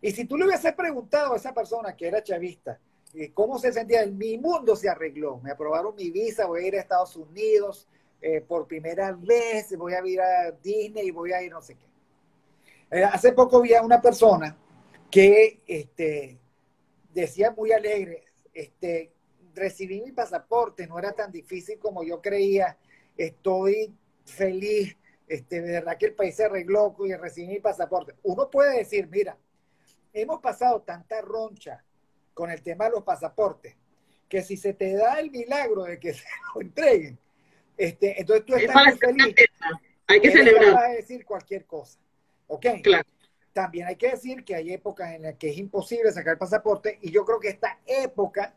Y si tú le hubieses preguntado a esa persona que era chavista, eh, ¿cómo se sentía? Mi mundo se arregló, me aprobaron mi visa, voy a ir a Estados Unidos eh, por primera vez, voy a ir a Disney y voy a ir no sé qué. Eh, hace poco vi a una persona que este, decía muy alegre, este, recibí mi pasaporte, no era tan difícil como yo creía, estoy feliz, este, de verdad que el país se arregló y recibí mi pasaporte. Uno puede decir, mira, hemos pasado tanta roncha con el tema de los pasaportes, que si se te da el milagro de que *laughs* se lo entreguen, este, entonces tú estás muy feliz. Hay que celebrar. Vas a decir cualquier cosa. ¿Ok? Claro. También hay que decir que hay épocas en las que es imposible sacar el pasaporte y yo creo que esta época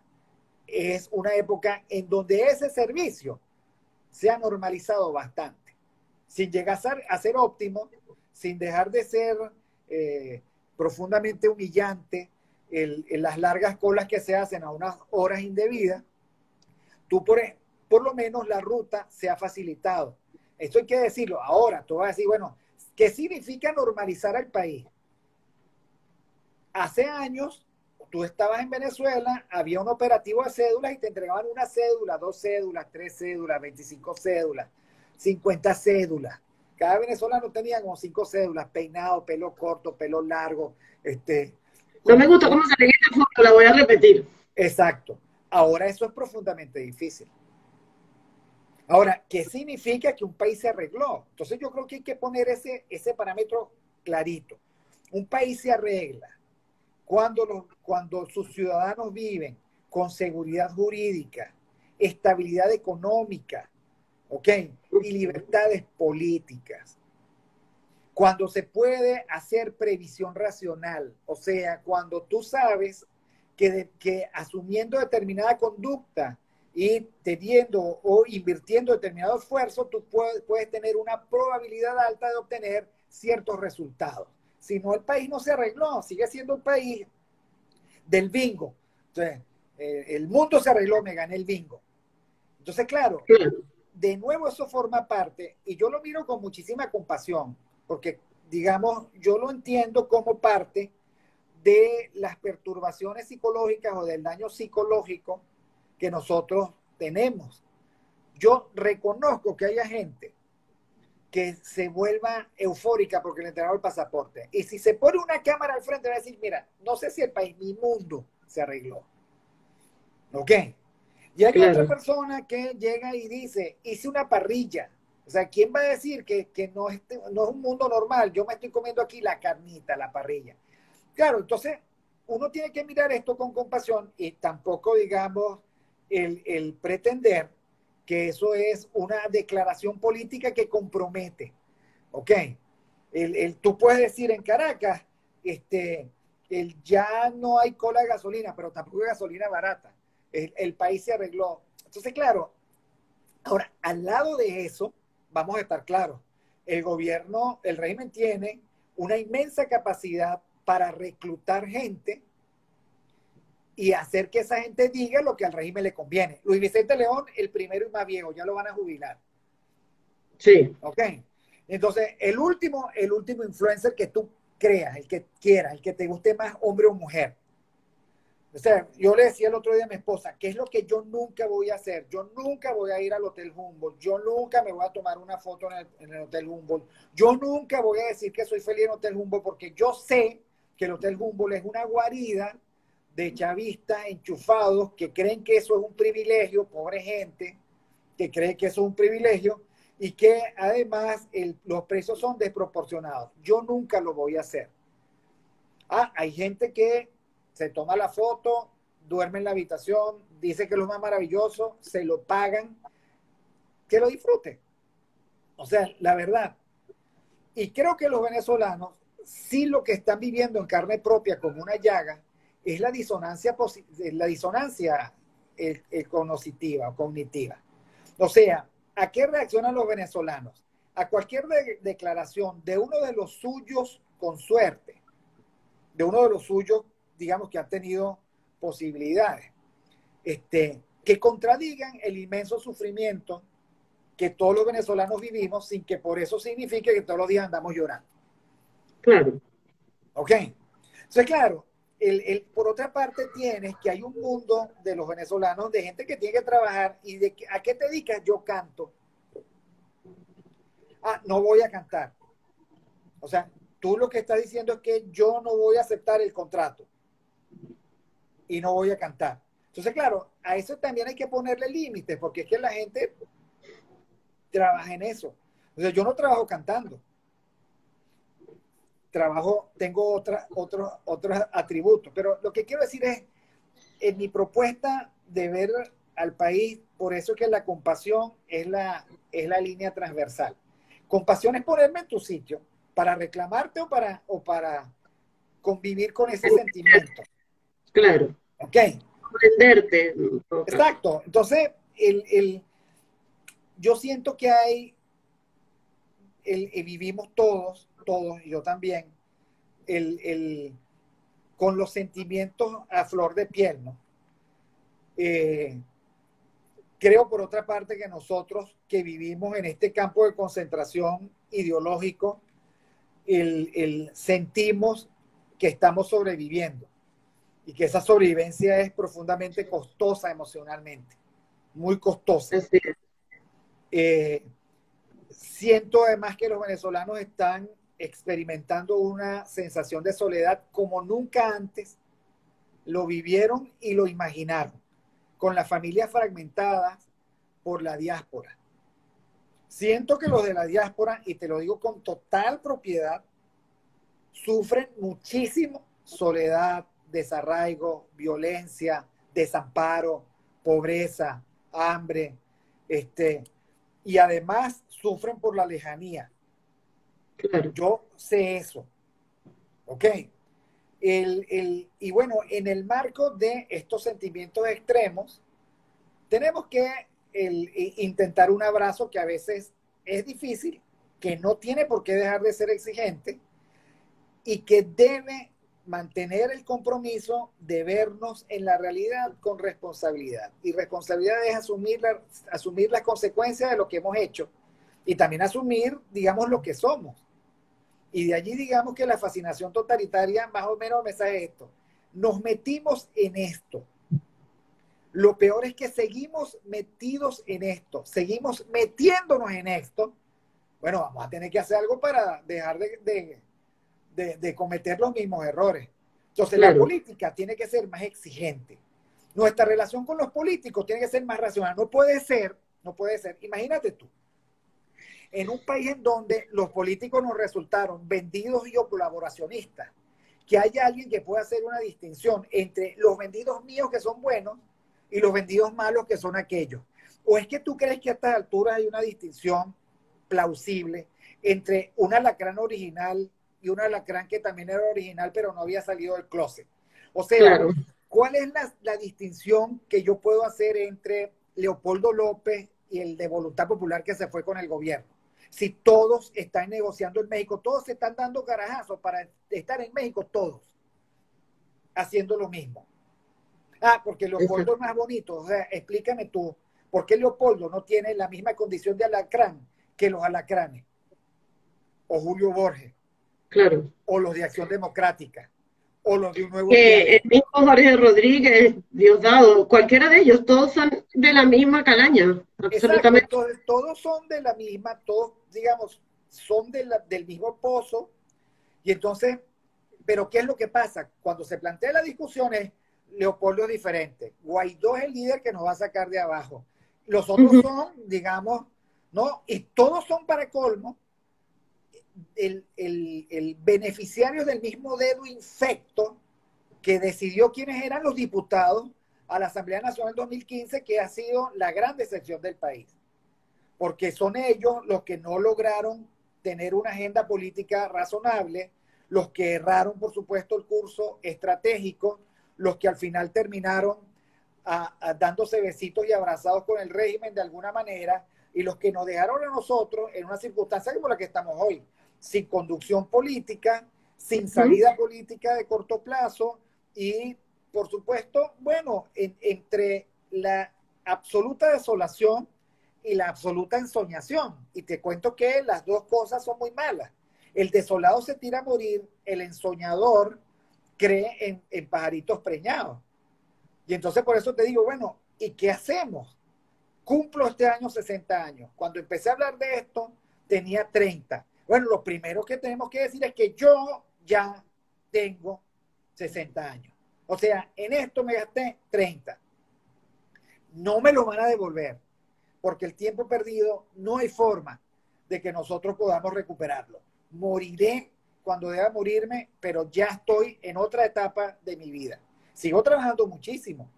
es una época en donde ese servicio se ha normalizado bastante, sin llegar a ser, óptimo, sin dejar de ser eh, profundamente humillante en las largas colas que se hacen a unas horas indebidas, tú por, por lo menos la ruta se ha facilitado. Esto hay que decirlo. Ahora, tú vas a decir, bueno, ¿qué significa normalizar al país? Hace años tú estabas en Venezuela, había un operativo de cédulas y te entregaban una cédula, dos cédulas, tres cédulas, 25 cédulas, 50 cédulas. Cada venezolano tenía como cinco cédulas, peinado, pelo corto, pelo largo. Este, no me gusta cómo sale esta foto, la voy a repetir. Exacto. Ahora eso es profundamente difícil. Ahora, ¿qué significa que un país se arregló? Entonces yo creo que hay que poner ese, ese parámetro clarito. Un país se arregla cuando, cuando sus ciudadanos viven con seguridad jurídica, estabilidad económica, ¿ok? Y libertades políticas. Cuando se puede hacer previsión racional, o sea, cuando tú sabes que, asumiendo determinada conducta y teniendo o invirtiendo determinado esfuerzo, tú puedes, puedes tener una probabilidad alta de obtener ciertos resultados. Si no, el país no se arregló, sigue siendo un país del bingo. Entonces, eh, el mundo se arregló, me gané el bingo. Entonces, claro, de nuevo eso forma parte, y yo lo miro con muchísima compasión, porque, digamos, yo lo entiendo como parte de las perturbaciones psicológicas o del daño psicológico que nosotros tenemos. Yo reconozco que haya gente que se vuelva eufórica porque le entregaron el pasaporte. Y si se pone una cámara al frente, va a decir, mira, no sé si el país, mi mundo se arregló. ¿Ok? Y hay otra persona que llega y dice, hice una parrilla. O sea, ¿quién va a decir que, no, es, no es un mundo normal? Yo me estoy comiendo aquí la carnita, la parrilla. Claro, entonces uno tiene que mirar esto con compasión y tampoco, digamos, el, el pretender que eso es una declaración política que compromete. ¿Ok? El, tú puedes decir en Caracas, este, el, ya no hay cola de gasolina, pero tampoco hay gasolina barata. El, el país se arregló. Entonces, claro, ahora, al lado de eso, vamos a estar claros, el gobierno, el régimen tiene una inmensa capacidad para reclutar gente y hacer que esa gente diga lo que al régimen le conviene. Luis Vicente León, el primero y más viejo, ya lo van a jubilar. Sí. Ok. Entonces, el último, el último influencer que tú creas, el que quieras, el que te guste más, hombre o mujer. O sea, yo le decía el otro día a mi esposa, ¿qué es lo que yo nunca voy a hacer? Yo nunca voy a ir al Hotel Humboldt, yo nunca me voy a tomar una foto en el, Hotel Humboldt, yo nunca voy a decir que soy feliz en el Hotel Humboldt porque yo sé que el Hotel Humboldt es una guarida de chavistas enchufados que creen que eso es un privilegio, pobre gente, que cree que eso es un privilegio y que además los precios son desproporcionados. Yo nunca lo voy a hacer. Ah, hay gente que se toma la foto, duerme en la habitación, dice que es lo más maravilloso, se lo pagan, que lo disfrute. O sea, la verdad. Y creo que los venezolanos, sí lo que están viviendo en carne propia como una llaga, es la disonancia, la disonancia el, cognitiva, cognitiva. O sea, ¿a qué reaccionan los venezolanos? A cualquier declaración de uno de los suyos con suerte, de uno de los suyos digamos, que han tenido posibilidades, este, que contradigan el inmenso sufrimiento que todos los venezolanos vivimos sin que por eso signifique que todos los días andamos llorando. Claro. ¿Ok? Entonces, claro, el, el, por otra parte tienes que hay un mundo de los venezolanos, de gente que tiene que trabajar y de a qué te dedicas, yo canto. Ah, no voy a cantar. O sea, tú lo que estás diciendo es que yo no voy a aceptar el contrato y no voy a cantar. Entonces, claro, a eso también hay que ponerle límites, porque es que la gente trabaja en eso. O sea, yo no trabajo cantando. Trabajo, tengo otra, otros otros atributos. Pero lo que quiero decir es, en mi propuesta de ver al país, por eso es que la compasión es la, es la línea transversal. Compasión es ponerme en tu sitio para reclamarte o para, o para convivir con ese sentimiento. Claro. ¿Ok? Comprenderte. Exacto. Entonces, el, yo siento que hay, el, vivimos todos, todos, y yo también, el, con los sentimientos a flor de piel, ¿no? Eh, creo, por otra parte, que nosotros que vivimos en este campo de concentración ideológico, el, sentimos que estamos sobreviviendo y que esa sobrevivencia es profundamente costosa emocionalmente, muy costosa. Eh, siento además que los venezolanos están experimentando una sensación de soledad como nunca antes lo vivieron y lo imaginaron, con las familias fragmentadas por la diáspora. Siento que los de la diáspora, y te lo digo con total propiedad, sufren muchísimo soledad, desarraigo, violencia, desamparo, pobreza, hambre, este, y además sufren por la lejanía. Yo sé eso. ¿Ok? El, y bueno, en el marco de estos sentimientos extremos, tenemos que intentar un abrazo que a veces es difícil, que no tiene por qué dejar de ser exigente y que debe mantener el compromiso de vernos en la realidad con responsabilidad. Y responsabilidad es asumir, asumir las consecuencias de lo que hemos hecho y también asumir, digamos, lo que somos. Y de allí, digamos que la fascinación totalitaria, más o menos, me mensaje esto. Nos metimos en esto. Lo peor es que seguimos metidos en esto, seguimos metiéndonos en esto. Bueno, vamos a tener que hacer algo para dejar de de, cometer los mismos errores. Entonces, la política tiene que ser más exigente. Nuestra relación con los políticos tiene que ser más racional. No puede ser, no puede ser. Imagínate tú, en un país en donde los políticos nos resultaron vendidos y o colaboracionistas, que haya alguien que pueda hacer una distinción entre los vendidos míos que son buenos y los vendidos malos que son aquellos. ¿O es que tú crees que a estas alturas hay una distinción plausible entre un alacrán original y un alacrán que también era original, pero no había salido del closet. O sea, ¿cuál es la, distinción que yo puedo hacer entre Leopoldo López y el de Voluntad Popular que se fue con el gobierno? Si todos están negociando en México, todos se están dando carajazos para estar en México, todos haciendo lo mismo. Ah, porque Leopoldo es más bonito. O sea, explícame tú, ¿por qué Leopoldo no tiene la misma condición de alacrán que los alacranes? O Julio Borges Claro. O los de Acción Democrática. o los de un nuevo que el mismo Jorge Rodríguez, Diosdado, cualquiera de ellos, todos son de la misma calaña, absolutamente. todos, son de la misma, todos, digamos, son de del mismo pozo, y entonces, pero ¿qué es lo que pasa? Cuando se plantea la discusión es, Leopoldo es diferente, Guaidó es el líder que nos va a sacar de abajo, los otros son, digamos, ¿no? Y todos son para colmo, el, el, beneficiario del mismo dedo infecto que decidió quiénes eran los diputados a la Asamblea Nacional 2015, que ha sido la gran decepción del país, porque son ellos los que no lograron tener una agenda política razonable, los que erraron, por supuesto, el curso estratégico, los que al final terminaron dándose besitos y abrazados con el régimen de alguna manera, y los que nos dejaron a nosotros en una circunstancia como la que estamos hoy, sin conducción política, sin salida política de corto plazo y, por supuesto, bueno, entre la absoluta desolación y la absoluta ensoñación. Y te cuento que las dos cosas son muy malas. El desolado se tira a morir, el ensoñador cree en, en pajaritos preñados. Y entonces por eso te digo, bueno, ¿y qué hacemos? Cumplo este año 60 años. Cuando empecé a hablar de esto, tenía 30. Bueno, lo primero que tenemos que decir es que yo ya tengo 60 años. O sea, en esto me gasté 30. No me lo van a devolver, porque el tiempo perdido no hay forma de que nosotros podamos recuperarlo. Moriré cuando deba morirme, pero ya estoy en otra etapa de mi vida. Sigo trabajando muchísimo,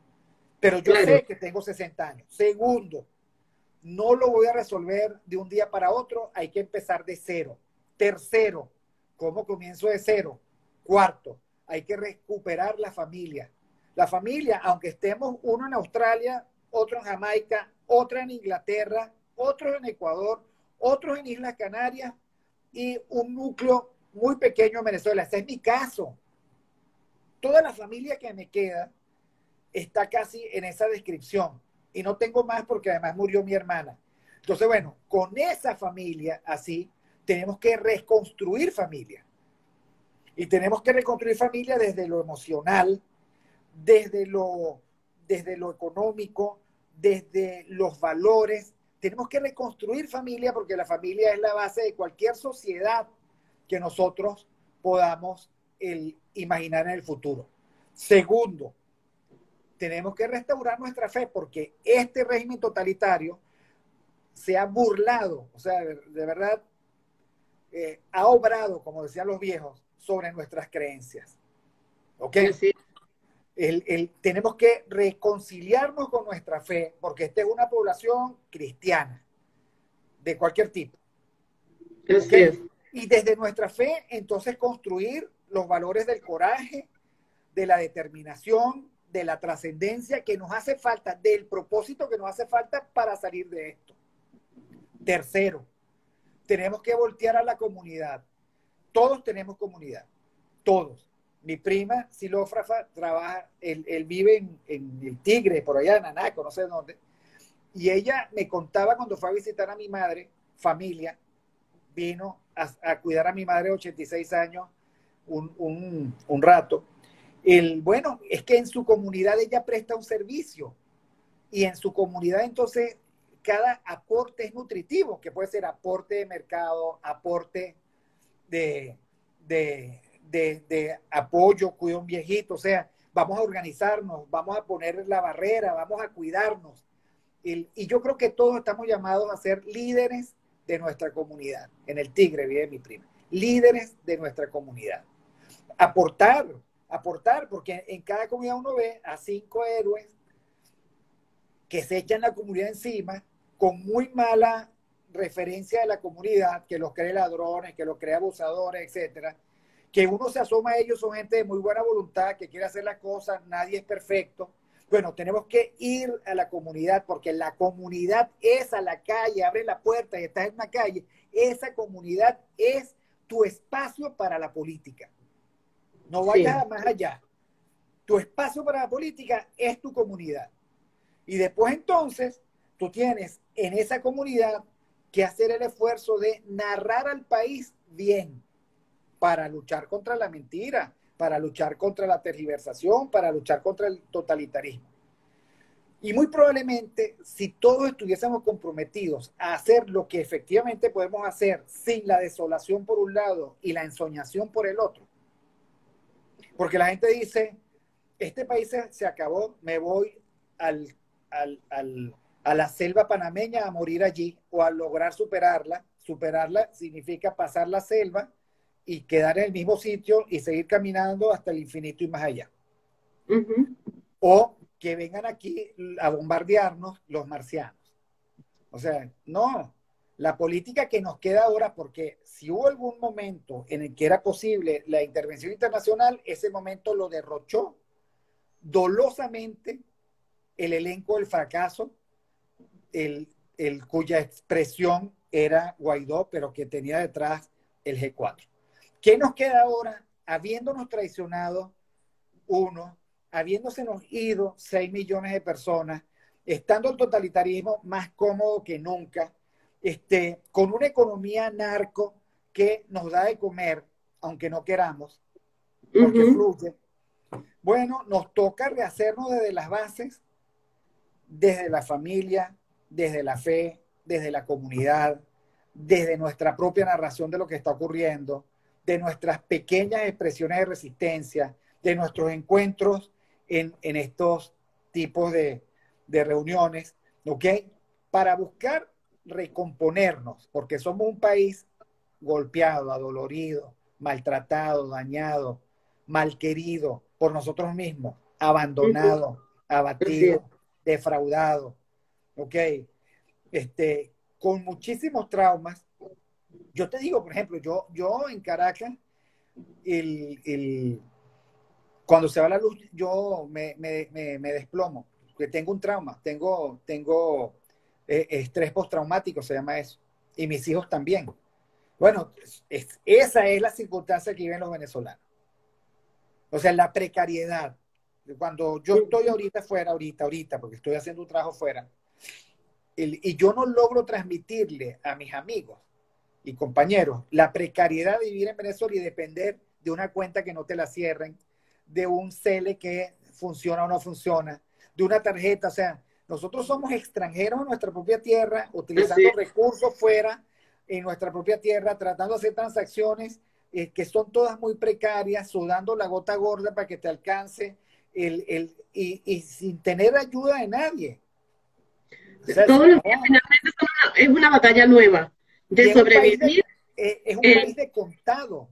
pero yo sé que tengo 60 años. Segundo, no lo voy a resolver de un día para otro, hay que empezar de cero. Tercero, ¿cómo comienzo de cero? Cuarto, hay que recuperar la familia. La familia, aunque estemos uno en Australia, otro en Jamaica, otro en Inglaterra, otro en Ecuador, otros en Islas Canarias y un núcleo muy pequeño en Venezuela. Ese es mi caso. Toda la familia que me queda está casi en esa descripción. Y no tengo más porque además murió mi hermana. Entonces, bueno, con esa familia así, tenemos que reconstruir familia. Y tenemos que reconstruir familia desde lo emocional, desde lo, desde lo económico, desde los valores. Tenemos que reconstruir familia porque la familia es la base de cualquier sociedad que nosotros podamos el, imaginar en el futuro. Segundo, tenemos que restaurar nuestra fe porque este régimen totalitario se ha burlado, o sea, de verdad, eh, ha obrado, como decían los viejos, sobre nuestras creencias. ¿Ok? El, tenemos que reconciliarnos con nuestra fe, porque esta es una población cristiana, de cualquier tipo. Y desde nuestra fe, entonces construir los valores del coraje, de la determinación, de la trascendencia que nos hace falta, del propósito que nos hace falta para salir de esto. Tercero, tenemos que voltear a la comunidad. Todos tenemos comunidad, todos. Mi prima, Silófrafa, trabaja, él, vive en, el Tigre, por allá en Anaco, no sé dónde. Y ella me contaba cuando fue a visitar a mi madre, familia, vino a, cuidar a mi madre de 86 años un, un rato. El, bueno, es que en su comunidad ella presta un servicio y en su comunidad entonces cada aporte es nutritivo, que puede ser aporte de mercado, aporte de, de, apoyo, cuida un viejito, o sea, vamos a organizarnos, vamos a poner la barrera, vamos a cuidarnos. y yo creo que todos estamos llamados a ser líderes de nuestra comunidad. En el Tigre vive mi prima. Líderes de nuestra comunidad. Aportar, aportar, porque en cada comunidad uno ve a cinco héroes que se echan la comunidad encima con muy mala referencia de la comunidad, que los cree ladrones, que los cree abusadores, etcétera, que uno se asoma a ellos, son gente de muy buena voluntad, que quiere hacer las cosas, nadie es perfecto. Bueno, tenemos que ir a la comunidad, porque la comunidad es a la calle, abre la puerta y estás en una calle. Esa comunidad es tu espacio para la política. No vayas más allá. Tu espacio para la política es tu comunidad. Y después entonces tú tienes en esa comunidad que hacer el esfuerzo de narrar al país bien para luchar contra la mentira, para luchar contra la tergiversación, para luchar contra el totalitarismo. Y muy probablemente, si todos estuviésemos comprometidos a hacer lo que efectivamente podemos hacer sin la desolación por un lado y la ensoñación por el otro, porque la gente dice, este país se, acabó, me voy al, a la selva panameña a morir allí o a lograr superarla. Superarla significa pasar la selva y quedar en el mismo sitio y seguir caminando hasta el infinito y más allá. O que vengan aquí a bombardearnos los marcianos. O sea, no, la política que nos queda ahora, porque si hubo algún momento en el que era posible la intervención internacional, ese momento lo derrochó dolosamente el elenco del fracaso, el, el, cuya expresión era Guaidó, pero que tenía detrás el G4. ¿Qué nos queda ahora? Habiéndonos traicionado uno, habiéndosenos ido 6 millones de personas, estando el totalitarismo más cómodo que nunca, este, con una economía narco que nos da de comer, aunque no queramos, porque fluye. Bueno, nos toca rehacernos desde las bases, desde la familia, desde la fe, desde la comunidad, desde nuestra propia narración de lo que está ocurriendo, de nuestras pequeñas expresiones de resistencia, de nuestros encuentros en, estos tipos de, reuniones, ¿ok? Para buscar recomponernos, porque somos un país golpeado, adolorido, maltratado, dañado, malquerido por nosotros mismos, abandonado, abatido, defraudado, ¿ok? Este, con muchísimos traumas. Yo te digo, por ejemplo, yo, yo en Caracas, el, cuando se va la luz, yo me, desplomo, porque tengo un trauma, tengo, tengo eh, estrés postraumático, se llama eso, y mis hijos también. Bueno, esa es la circunstancia que viven los venezolanos. O sea, la precariedad. Cuando yo estoy ahorita fuera, ahorita, ahorita, porque estoy haciendo un trabajo fuera, y yo no logro transmitirle a mis amigos y compañeros la precariedad de vivir en Venezuela y depender de una cuenta que no te la cierren, de un CELE que funciona o no funciona, de una tarjeta. O sea, nosotros somos extranjeros en nuestra propia tierra, utilizando recursos fuera en nuestra propia tierra, tratando de hacer transacciones eh, que son todas muy precarias, sudando la gota gorda para que te alcance, el, el, y, sin tener ayuda de nadie. Todos los días finalmente es una batalla nueva de sobrevivir. Eh, es un país de contado.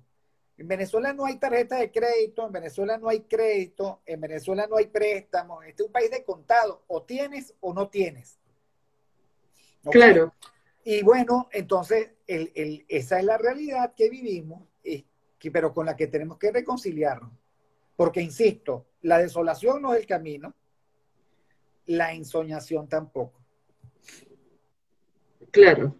En Venezuela no hay tarjeta de crédito, en Venezuela no hay crédito, en Venezuela no hay préstamos. Este es un país de contado. O tienes o no tienes. Claro. Y bueno, entonces el, el, esa es la realidad que vivimos, y, pero con la que tenemos que reconciliarnos. Porque, insisto, la desolación no es el camino, la ensoñación tampoco. Claro,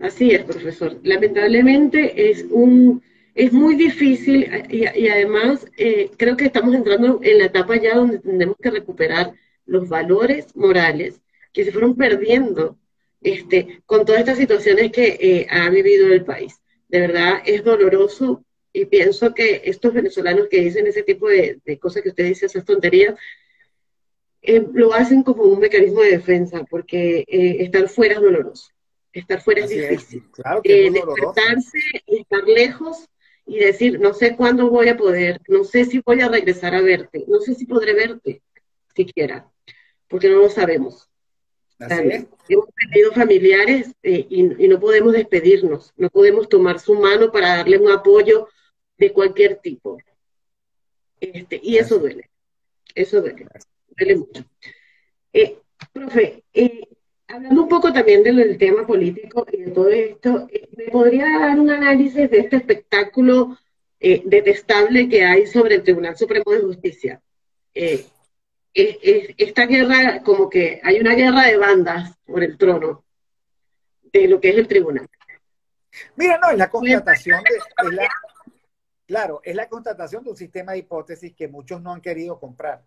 así es, profesor. Lamentablemente es un es muy difícil y, además eh, creo que estamos entrando en la etapa ya donde tenemos que recuperar los valores morales que se fueron perdiendo este, con todas estas situaciones que eh, ha vivido el país. De verdad es doloroso y pienso que estos venezolanos que dicen ese tipo de, cosas que usted dice, esas tonterías, eh, lo hacen como un mecanismo de defensa, porque estar fuera es doloroso. Estar fuera es difícil. Claro que es despertarse y estar lejos y decir, no sé cuándo voy a poder, no sé si voy a regresar a verte, no sé si podré verte siquiera, porque no lo sabemos. Hemos perdido familiares eh, y, no podemos despedirnos, no podemos tomar su mano para darle un apoyo de cualquier tipo. Este, y eso duele, eso duele, duele mucho. Eh, profe, eh, Hablando un poco también del tema político y de todo esto, eh, ¿me podría dar un análisis de este espectáculo eh, detestable que hay sobre el Tribunal Supremo de Justicia? Eh, esta guerra, como que hay una guerra de bandas por el trono de lo que es el tribunal. Mira, no, es la constatación de, claro, es la constatación de un sistema de hipótesis que muchos no han querido comprar.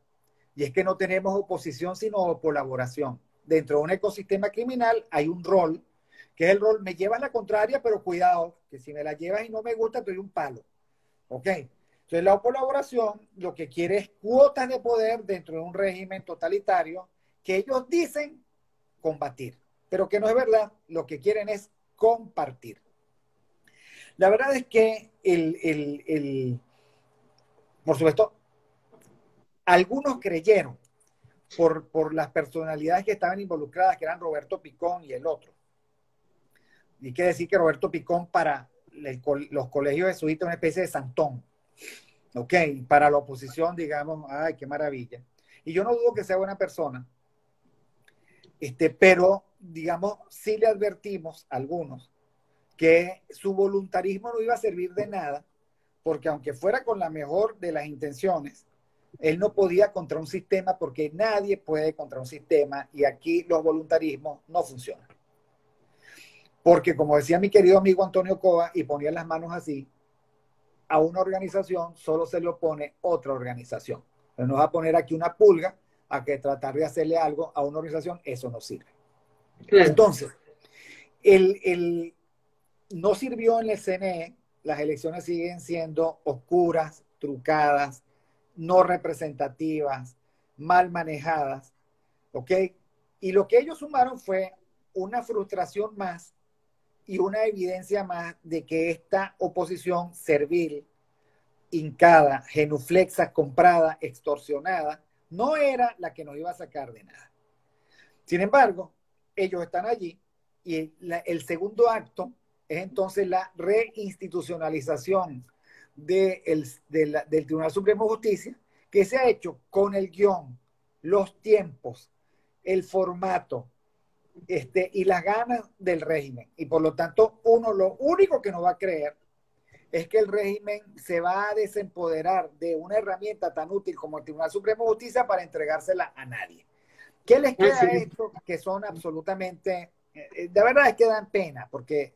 Y es que no tenemos oposición sino colaboración dentro de un ecosistema criminal hay un rol, que es el rol, me llevas la contraria, pero cuidado, que si me la llevas y no me gusta, te doy un palo. ¿Ok? Entonces, la colaboración lo que quiere es cuotas de poder dentro de un régimen totalitario que ellos dicen combatir, pero que no es verdad. Lo que quieren es compartir. La verdad es que el, el, el por supuesto, algunos creyeron por, las personalidades que estaban involucradas, que eran Roberto Picón y el otro. Y que decir que Roberto Picón para los colegios jesuitas es una especie de santón. ¿Ok? Para la oposición, digamos, ay, qué maravilla. Y yo no dudo que sea buena persona, este, pero, digamos, sí le advertimos a algunos que su voluntarismo no iba a servir de nada, porque aunque fuera con la mejor de las intenciones, él no podía contra un sistema porque nadie puede contra un sistema y aquí los voluntarismos no funcionan. Porque como decía mi querido amigo Antonio Coa, y ponía las manos así, a una organización solo se le opone otra organización. Pero no va a poner aquí una pulga a que tratar de hacerle algo a una organización, eso no sirve. Entonces, el, el, no sirvió en el CNE, las elecciones siguen siendo oscuras, trucadas, no representativas, mal manejadas, ¿ok? Y lo que ellos sumaron fue una frustración más y una evidencia más de que esta oposición servil, hincada, genuflexa, comprada, extorsionada, no era la que nos iba a sacar de nada. Sin embargo, ellos están allí y el segundo acto es entonces la reinstitucionalización del Tribunal Supremo de Justicia, que se ha hecho con el guion, los tiempos, el formato este, y las ganas del régimen. Y por lo tanto, uno lo único que no va a creer es que el régimen se va a desempoderar de una herramienta tan útil como el Tribunal Supremo de Justicia para entregársela a nadie. ¿Qué les queda a esto que son absolutamente, eh, de verdad es que dan pena, porque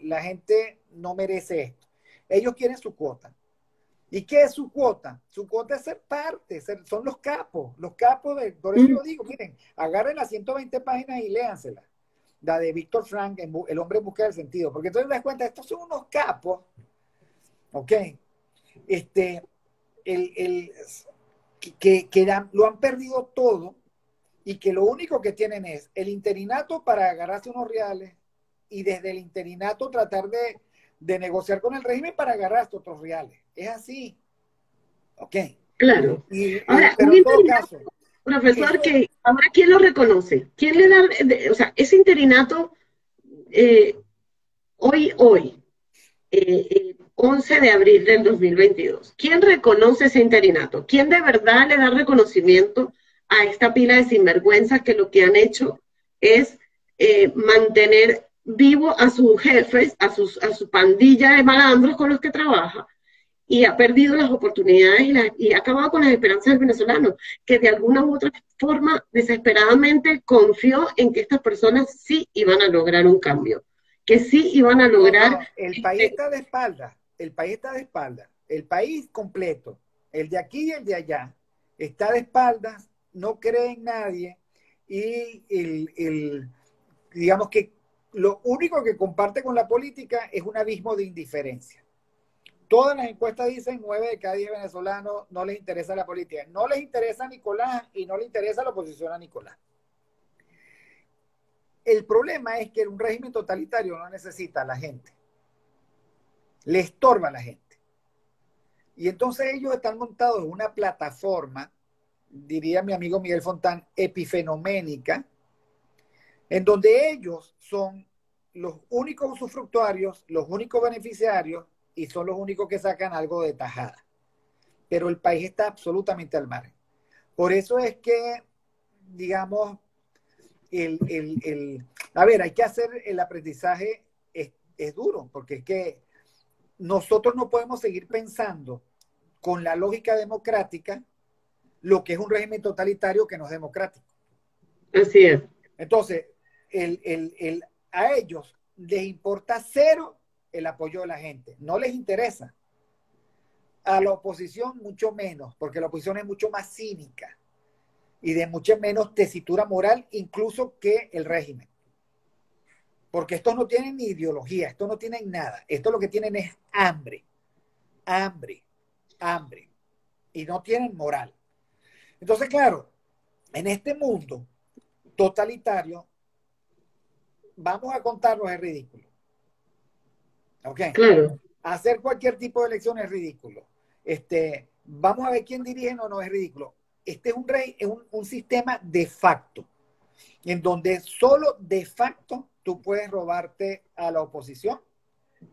la gente no merece esto. Ellos quieren su cuota. ¿Y qué es su cuota? Su cuota es ser parte, son los capos, los capos de, por eso yo digo, miren, agarren las 120 páginas y léansela. La de Víctor Frank, El hombre en busca del sentido, porque entonces te das cuenta, estos son unos capos, ¿ok? Este, el, el, que, que lo han perdido todo y que lo único que tienen es el interinato para agarrarse unos reales y desde el interinato tratar de de negociar con el régimen para agarrar estos otros reales. Es así. ¿Ok? Claro. ahora, pero en todo caso, profesor, que ahora quién lo reconoce, quién le da, o sea, ese interinato eh, hoy, hoy, 11 eh, de abril del 2022, ¿quién reconoce ese interinato? ¿Quién de verdad le da reconocimiento a esta pila de sinvergüenzas que lo que han hecho es eh, mantener vivo a sus jefes, a, sus, a su pandilla de malandros con los que trabaja, y ha perdido las oportunidades y, ha acabado con las esperanzas del venezolano, que de alguna u otra forma desesperadamente confió en que estas personas sí iban a lograr un cambio, que sí iban a lograr... el país está de espalda, el país está de espalda, el país completo, el de aquí y el de allá, está de espaldas, no cree en nadie y el, el digamos que lo único que comparte con la política es un abismo de indiferencia. Todas las encuestas dicen nueve de cada diez venezolanos no les interesa la política. No les interesa Nicolás y no le interesa la oposición a Nicolás. El problema es que un régimen totalitario no necesita a la gente. Le estorba a la gente. Y entonces ellos están montados en una plataforma, diría mi amigo Miguel Fontán, epifenoménica, en donde ellos son los únicos usufructuarios, los únicos beneficiarios y son los únicos que sacan algo de tajada. Pero el país está absolutamente al margen. Por eso es que, digamos, el, el, a ver, hay que hacer el aprendizaje, es, es duro, porque es que nosotros no podemos seguir pensando con la lógica democrática lo que es un régimen totalitario que no es democrático. Así es. Entonces, el, a ellos les importa cero el apoyo de la gente, no les interesa. A la oposición mucho menos, porque la oposición es mucho más cínica y de mucha menos tesitura moral incluso que el régimen. Porque estos no tienen ni ideología, estos no tienen nada, estos lo que tienen es hambre, hambre. hambre y no tienen moral. Entonces, claro, en este mundo totalitario, vamos a contarnos es ridículo. ¿Ok? Claro. Hacer cualquier tipo de elección es ridículo. Este, vamos a ver quién dirige o no es ridículo. Este es un rey, es un, un sistema de facto, en donde solo de facto tú puedes robarte a la oposición.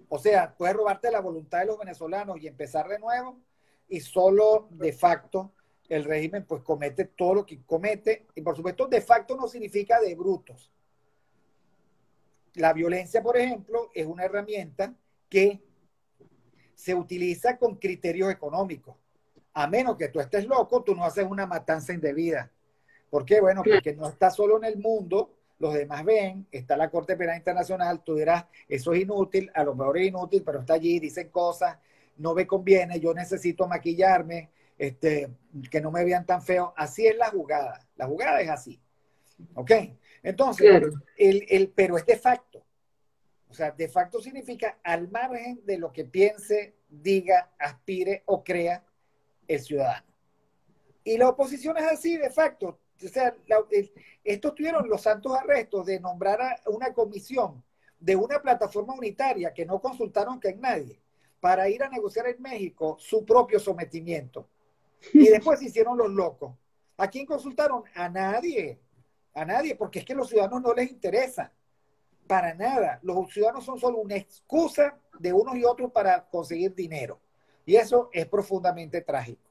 O sea, puedes robarte la voluntad de los venezolanos y empezar de nuevo, y solo de facto el régimen pues comete todo lo que comete, y por supuesto de facto no significa de brutos. La violencia, por ejemplo, es una herramienta que se utiliza con criterios económicos. A menos que tú estés loco, tú no haces una matanza indebida. ¿Por qué? Bueno, porque no está solo en el mundo, los demás ven, está la Corte Penal Internacional, tú dirás, eso es inútil, a lo mejor es inútil, pero está allí, dicen cosas, no me conviene, yo necesito maquillarme, este, que no me vean tan feo. Así es la jugada, la jugada es así. ¿Ok? Entonces, el, el, pero es de facto. O sea, de facto significa al margen de lo que piense, diga, aspire o crea el ciudadano. Y la oposición es así, de facto. O sea, estos tuvieron los santos arrestos de nombrar a una comisión de una plataforma unitaria que no consultaron con nadie para ir a negociar en México su propio sometimiento. Y *laughs* después se hicieron los locos. ¿A quién consultaron? A nadie. A nadie, porque es que los ciudadanos no les interesa. Para nada. Los ciudadanos son solo una excusa de unos y otros para conseguir dinero. Y eso es profundamente trágico.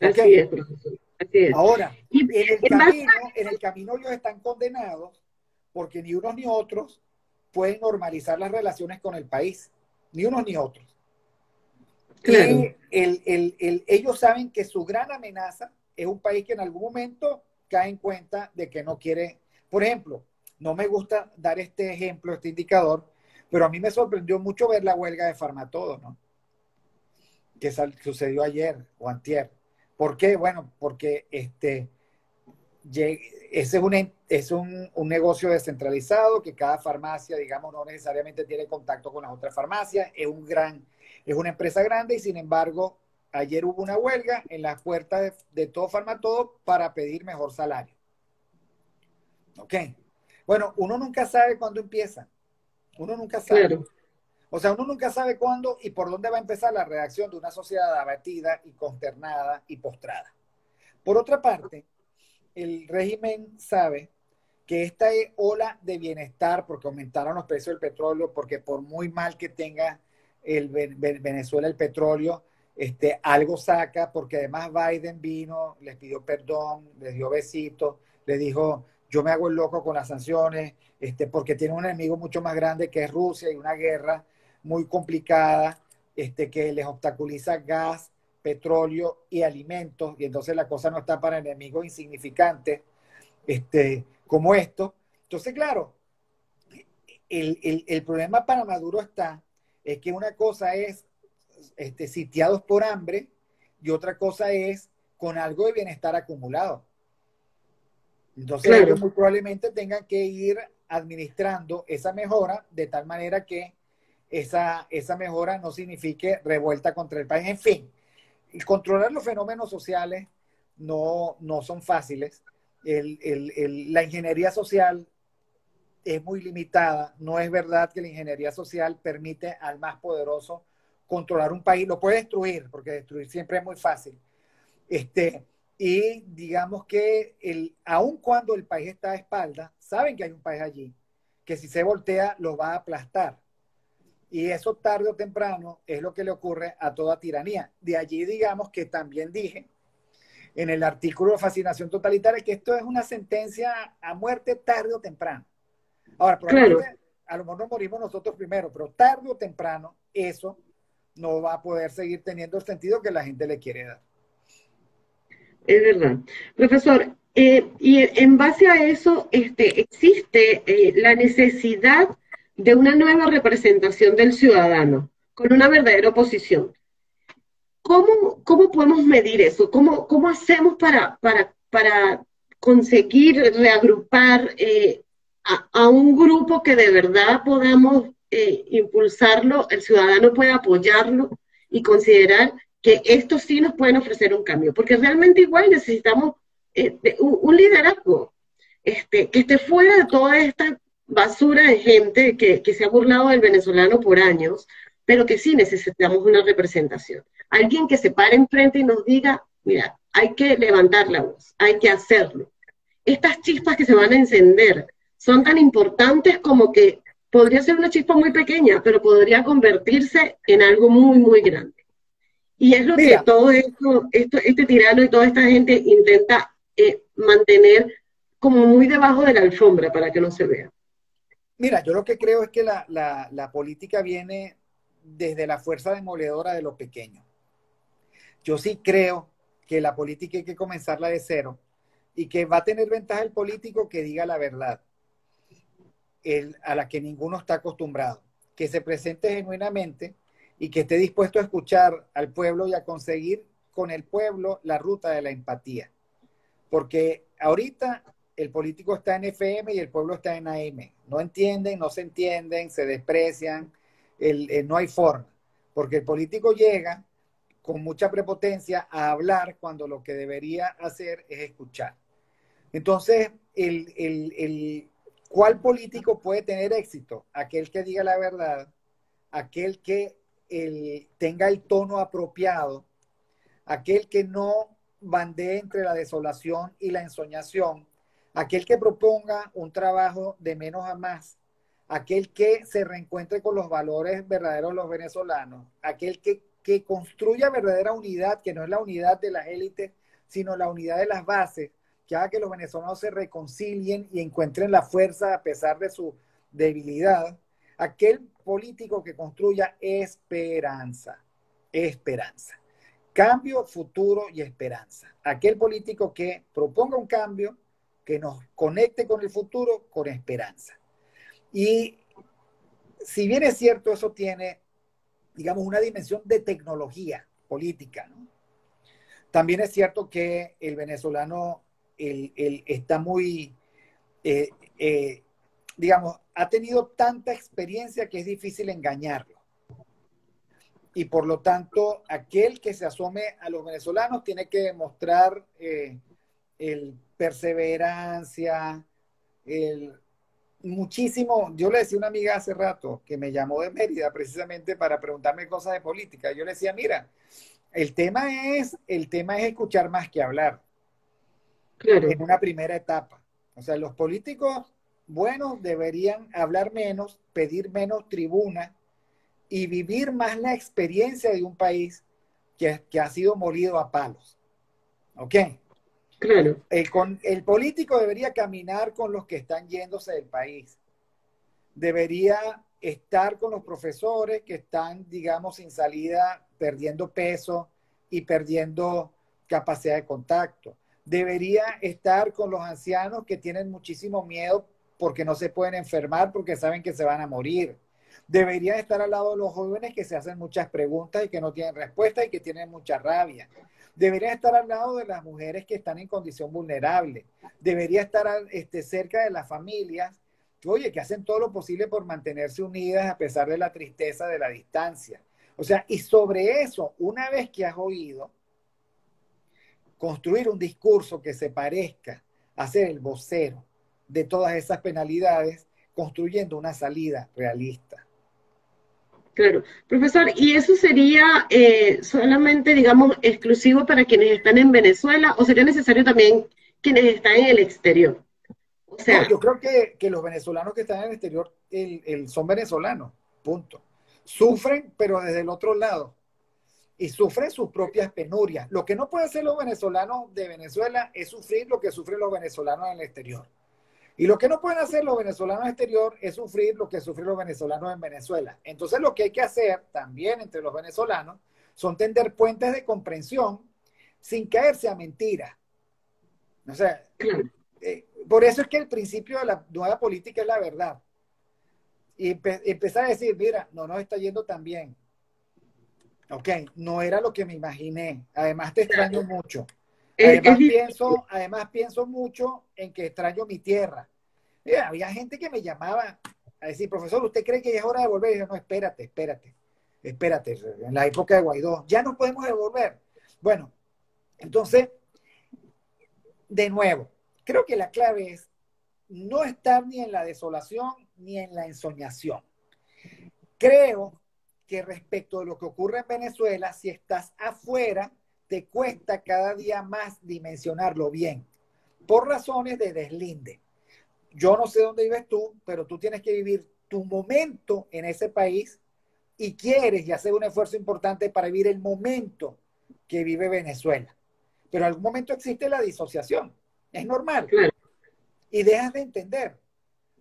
Así es, profesor. Así es. Ahora, en el, camino, en el camino ellos están condenados porque ni unos ni otros pueden normalizar las relaciones con el país. Ni unos ni otros. Y el, ellos saben que su gran amenaza es un país que en algún momento cae en cuenta de que no quiere, por ejemplo, no me gusta dar este ejemplo, este indicador, pero a mí me sorprendió mucho ver la huelga de Farmatodo, ¿no? Que sucedió ayer o antier. ¿Por qué? Bueno, porque este, ese es, un, es un, un, negocio descentralizado que cada farmacia, digamos, no necesariamente tiene contacto con las otras farmacias, es un gran es una empresa grande y sin embargo, ayer hubo una huelga en las puertas de, todo Farmatodo para pedir mejor salario. ¿Ok? Bueno, uno nunca sabe cuándo empieza. Uno nunca sabe. O sea, uno nunca sabe cuándo y por dónde va a empezar la reacción de una sociedad abatida y consternada y postrada. Por otra parte, el régimen sabe que esta ola de bienestar, porque aumentaron los precios del petróleo, porque por muy mal que tenga el Venezuela el petróleo, este, algo saca, porque además Biden vino, les pidió perdón, les dio besitos, le dijo, yo me hago el loco con las sanciones, este, porque tiene un enemigo mucho más grande que es Rusia y una guerra muy complicada, este, que les obstaculiza gas, petróleo y alimentos, y entonces la cosa no está para enemigos insignificantes este, como esto. Entonces, claro, el, el, el problema para Maduro está es que una cosa es este, sitiados por hambre y otra cosa es con algo de bienestar acumulado. Entonces ellos muy probablemente tengan que ir administrando esa mejora de tal manera que esa, esa mejora no signifique revuelta contra el país. En fin, controlar los fenómenos sociales no, no son fáciles. la ingeniería social es muy limitada. No es verdad que la ingeniería social permite al más poderoso controlar un país. Lo puede destruir, porque destruir siempre es muy fácil. Este, y digamos que el, aun cuando el país está a espalda, saben que hay un país allí, que si se voltea lo va a aplastar. Y eso tarde o temprano es lo que le ocurre a toda tiranía. De allí digamos que también dije en el artículo de fascinación totalitaria que esto es una sentencia a muerte tarde o temprano. Ahora, probablemente a lo mejor no morimos nosotros primero, pero tarde o temprano eso no va a poder seguir teniendo el sentido que la gente le quiere dar. Es verdad. Profesor, eh, y en base a eso, este, existe eh, la necesidad de una nueva representación del ciudadano con una verdadera oposición. ¿Cómo, cómo podemos medir eso? ¿Cómo, cómo hacemos para, para, para conseguir reagrupar eh, a, un grupo que de verdad podamos eh, impulsarlo, el ciudadano puede apoyarlo y considerar que estos sí nos pueden ofrecer un cambio, porque realmente igual necesitamos eh, un, liderazgo este, que esté fuera de toda esta basura de gente que, que se ha burlado del venezolano por años, pero que sí necesitamos una representación. Alguien que se pare enfrente y nos diga, mira, hay que levantar la voz, hay que hacerlo. Estas chispas que se van a encender son tan importantes como que podría ser una chispa muy pequeña, pero podría convertirse en algo muy, muy grande. Y es lo que todo esto, esto, este tirano y toda esta gente intenta eh, mantener como muy debajo de la alfombra para que no se vea. Mira, yo lo que creo es que la, la política viene desde la fuerza demoledora de lo pequeño. Yo sí creo que la política hay que comenzarla de cero y que va a tener ventaja el político que diga la verdad, a la que ninguno está acostumbrado, que se presente genuinamente y que esté dispuesto a escuchar al pueblo y a conseguir con el pueblo la ruta de la empatía. Porque ahorita el político está en FM y el pueblo está en AM. No entienden, no se entienden, se desprecian, el, no hay forma. Porque el político llega con mucha prepotencia a hablar cuando lo que debería hacer es escuchar. Entonces, el, el, ¿cuál político puede tener éxito? Aquel que diga la verdad, aquel que tenga el tono apropiado, aquel que no bandee entre la desolación y la ensoñación, aquel que proponga un trabajo de menos a más, aquel que se reencuentre con los valores verdaderos de los venezolanos, aquel que que construya verdadera unidad, que no es la unidad de las élites, sino la unidad de las bases, que haga que los venezolanos se reconcilien y encuentren la fuerza a pesar de su debilidad. Aquel político que construya esperanza, esperanza. Cambio, futuro y esperanza. Aquel político que proponga un cambio, que nos conecte con el futuro con esperanza. Y si bien es cierto, eso tiene digamos, una dimensión de tecnología política. También es cierto que el venezolano el, está muy, eh, eh, digamos, ha tenido tanta experiencia que es difícil engañarlo. Y por lo tanto, aquel que se asome a los venezolanos tiene que demostrar eh, el perseverancia, el muchísimo, yo le decía a una amiga hace rato que me llamó de Mérida precisamente para preguntarme cosas de política. Yo le decía, mira, el tema es, el tema es escuchar más que hablar. En una primera etapa. O sea, los políticos buenos deberían hablar menos, pedir menos tribuna y vivir más la experiencia de un país que, que ha sido molido a palos. ¿Ok? Claro. El, con, el político debería caminar con los que están yéndose del país. Debería estar con los profesores que están, digamos, sin salida, perdiendo peso y perdiendo capacidad de contacto. Debería estar con los ancianos que tienen muchísimo miedo porque no se pueden enfermar, porque saben que se van a morir. Debería estar al lado de los jóvenes que se hacen muchas preguntas y que no tienen respuesta y que tienen mucha rabia. Debería estar al lado de las mujeres que están en condición vulnerable. Debería estar este, cerca de las familias que, oye, que hacen todo lo posible por mantenerse unidas a pesar de la tristeza de la distancia. O sea, y sobre eso, una vez que has oído, construir un discurso que se parezca a ser el vocero de todas esas penalidades, construyendo una salida realista. Claro. Profesor, ¿y eso sería eh, solamente, digamos, exclusivo para quienes están en Venezuela o sería necesario también quienes están en el exterior? O sea, yo creo que, los venezolanos que están en el exterior el, son venezolanos, punto. Sufren, pero desde el otro lado. Y sufren sus propias penurias. Lo que no pueden hacer los venezolanos de Venezuela es sufrir lo que sufren los venezolanos en el exterior. Y lo que no pueden hacer los venezolanos exterior es sufrir lo que sufren los venezolanos en Venezuela. Entonces lo que hay que hacer también entre los venezolanos son tender puentes de comprensión sin caerse a mentiras. O sea, eh, por eso es que el principio de la nueva política es la verdad. Y empezar a decir, mira, no nos está yendo tan bien. Ok, no era lo que me imaginé. Además te extraño mucho. Además, pienso, además pienso mucho en que extraño mi tierra. había gente que me llamaba a decir, profesor, ¿usted cree que ya es hora de volver? Y yo, no, espérate, espérate. espérate, en la época de Guaidó, ya no podemos devolver. Bueno, entonces, de nuevo, creo que la clave es no estar ni en la desolación ni en la ensoñación. Creo que respecto de lo que ocurre en Venezuela, si estás afuera, te cuesta cada día más dimensionarlo bien, por razones de deslinde. Yo no sé dónde vives tú, pero tú tienes que vivir tu momento en ese país y quieres y hacer un esfuerzo importante para vivir el momento que vive Venezuela. Pero en algún momento existe la disociación. Es normal. Y dejas de entender.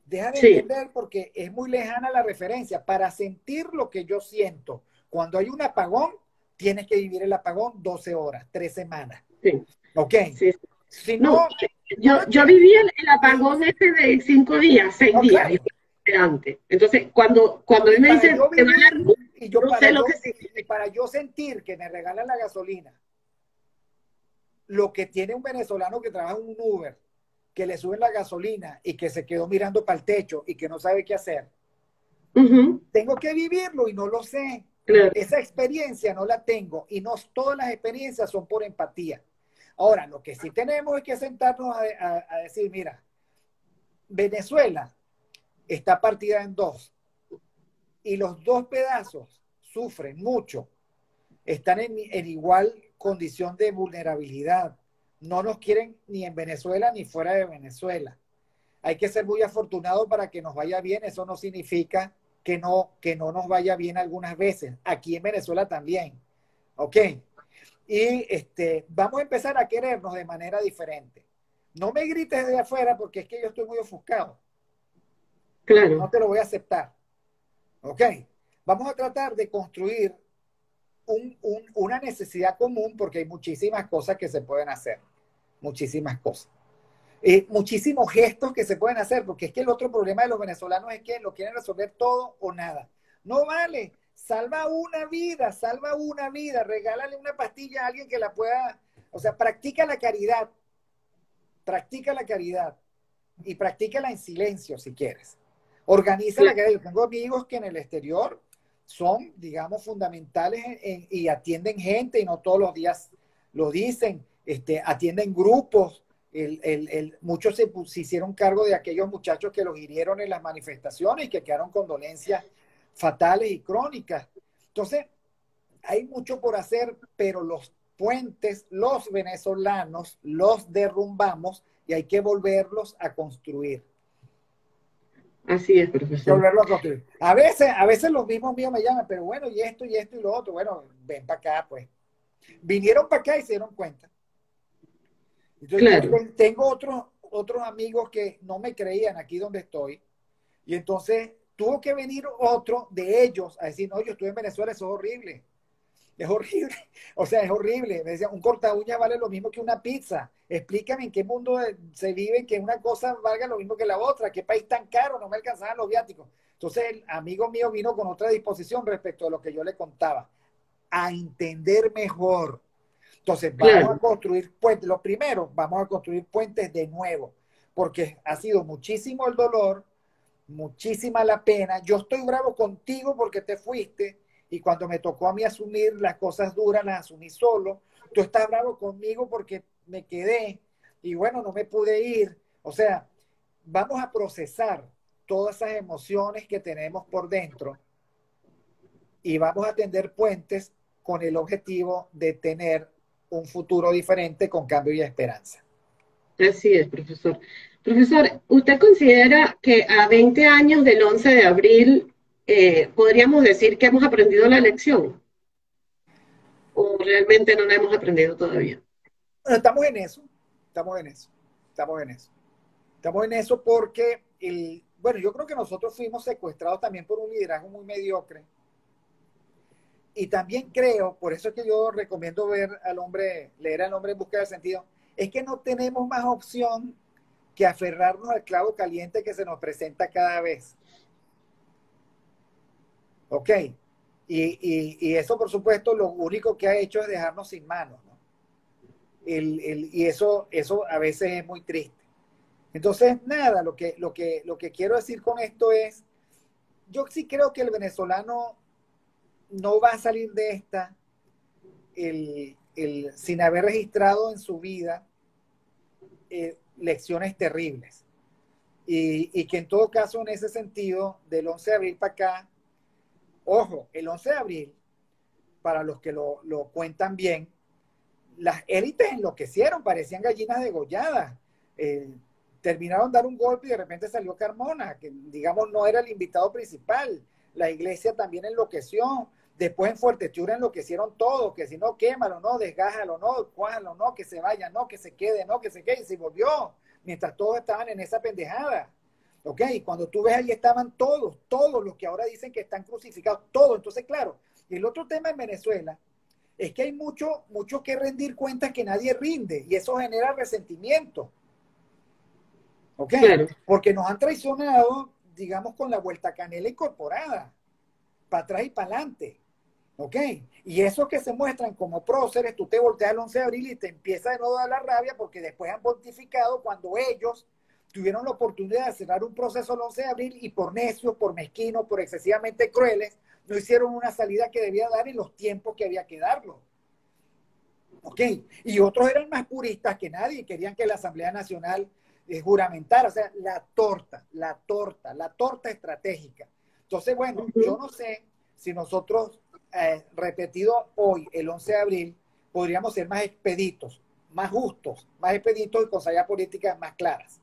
Deja de entender porque es muy lejana la referencia. Para sentir lo que yo siento cuando hay un apagón, tienes que vivir el apagón 12 horas, 3 semanas. Sí. ¿Ok? Si no, yo, yo viví el, apagón este de 5 días, 6 días. Entonces, cuando, cuando él me dice, y yo para, yo, y para yo sentir que me regalan la gasolina, lo que tiene un venezolano que trabaja en un Uber, que le suben la gasolina y que se quedó mirando para el techo y que no sabe qué hacer. Tengo que vivirlo y no lo sé. Esa experiencia no la tengo y no todas las experiencias son por empatía. Ahora, lo que sí tenemos es que sentarnos a, decir, mira, Venezuela está partida en dos y los dos pedazos sufren mucho, están en, en igual condición de vulnerabilidad no nos quieren ni en Venezuela ni fuera de Venezuela. Hay que ser muy afortunados para que nos vaya bien. Eso no significa que no, que no nos vaya bien algunas veces. Aquí en Venezuela también. ¿Ok? Y este, vamos a empezar a querernos de manera diferente. No me grites de afuera porque es que yo estoy muy ofuscado. Claro. No te lo voy a aceptar. ¿Ok? Vamos a tratar de construir una necesidad común porque hay muchísimas cosas que se pueden hacer muchísimas cosas. Eh, muchísimos gestos que se pueden hacer, porque es que el otro problema de los venezolanos es que lo quieren resolver todo o nada. No vale, salva una vida, salva una vida, regálale una pastilla a alguien que la pueda, o sea, practica la caridad, practica la caridad y practícala en silencio si quieres. Organiza la caridad. Yo tengo amigos que en el exterior son, digamos, fundamentales y atienden gente y no todos los días lo dicen este, atienden grupos. muchos se, hicieron cargo de aquellos muchachos que los hirieron en las manifestaciones y que quedaron con dolencias fatales y crónicas. Entonces, hay mucho por hacer, pero los puentes, los venezolanos, los derrumbamos y hay que volverlos a construir. Así es, profesor. a veces, a veces los mismos míos me llaman, pero bueno, y esto, y esto, y lo otro. Bueno, ven para acá, pues. Vinieron para acá y se dieron cuenta tengo otros, otros amigos que no me creían aquí donde estoy. Y entonces tuvo que venir otro de ellos a decir, no, yo estoy en Venezuela, eso es horrible. Es horrible. *laughs* O sea, es horrible. Me decía, un corta uña vale lo mismo que una pizza. Explícame en qué mundo se vive que una cosa valga lo mismo que la otra. ¿Qué país tan caro? No me alcanzaban los viáticos. Entonces, el amigo mío vino con otra disposición respecto a lo que yo le contaba. A entender mejor entonces, vamos a construir puentes. Lo primero, vamos a construir puentes de nuevo, porque ha sido muchísimo el dolor, muchísima la pena. Yo estoy bravo contigo porque te fuiste y cuando me tocó a mí asumir las cosas duras, las asumí solo. Tú estás bravo conmigo porque me quedé y bueno, no me pude ir. O sea, vamos a procesar todas esas emociones que tenemos por dentro y vamos a tender puentes con el objetivo de tener un futuro diferente con cambio y esperanza. Así es, profesor. Profesor, ¿usted considera que a 20 años del 11 de abril eh, podríamos decir que hemos aprendido la lección? ¿O realmente no la hemos aprendido todavía? estamos en eso, estamos en eso, estamos en eso. Estamos en eso porque, el, bueno, yo creo que nosotros fuimos secuestrados también por un liderazgo muy mediocre y también creo, por eso es que yo recomiendo ver al hombre, leer al hombre en busca del sentido, es que no tenemos más opción que aferrarnos al clavo caliente que se nos presenta cada vez. ¿Ok? Y, eso, por supuesto, lo único que ha hecho es dejarnos sin manos. ¿no? y eso, eso a veces es muy triste. Entonces, nada, lo que, lo, que, lo que quiero decir con esto es, yo sí creo que el venezolano no va a salir de esta sin haber registrado en su vida eh, lecciones terribles. Y, que en todo caso, en ese sentido, del 11 de abril para acá, ojo, el 11 de abril, para los que lo, lo cuentan bien, las élites enloquecieron, parecían gallinas degolladas. Eh, terminaron dar un golpe y de repente salió Carmona, que digamos no era el invitado principal. La iglesia también enloqueció. Después en Fuerteventura enloquecieron todo, que si no, quémalo, no, desgájalo, no, cuájalo, no, que se vaya, no, que se quede, no, que se quede, y se volvió, mientras todos estaban en esa pendejada. ¿Ok? Y cuando tú ves ahí estaban todos, todos los que ahora dicen que están crucificados, todos. Entonces, claro, y el otro tema en Venezuela es que hay mucho, mucho que rendir cuentas que nadie rinde y eso genera resentimiento. ¿Ok? Porque nos han traicionado, digamos, con la vuelta canela incorporada, para atrás y para adelante. ¿Ok? Y esos que se muestran como próceres, tú te volteas el 11 de abril y te empieza de nuevo a dar la rabia porque después han pontificado cuando ellos tuvieron la oportunidad de cerrar un proceso el 11 de abril y por necios, por mezquinos, por excesivamente crueles, no hicieron una salida que debía dar en los tiempos que había que darlo. ¿Ok? Y otros eran más puristas que nadie, querían que la Asamblea Nacional eh, juramentara, o sea, la torta, la torta, la torta estratégica. Entonces, bueno, yo no sé si nosotros, eh, repetido hoy, el 11 de abril, podríamos ser más expeditos, más justos, más expeditos y con salidas políticas más claras.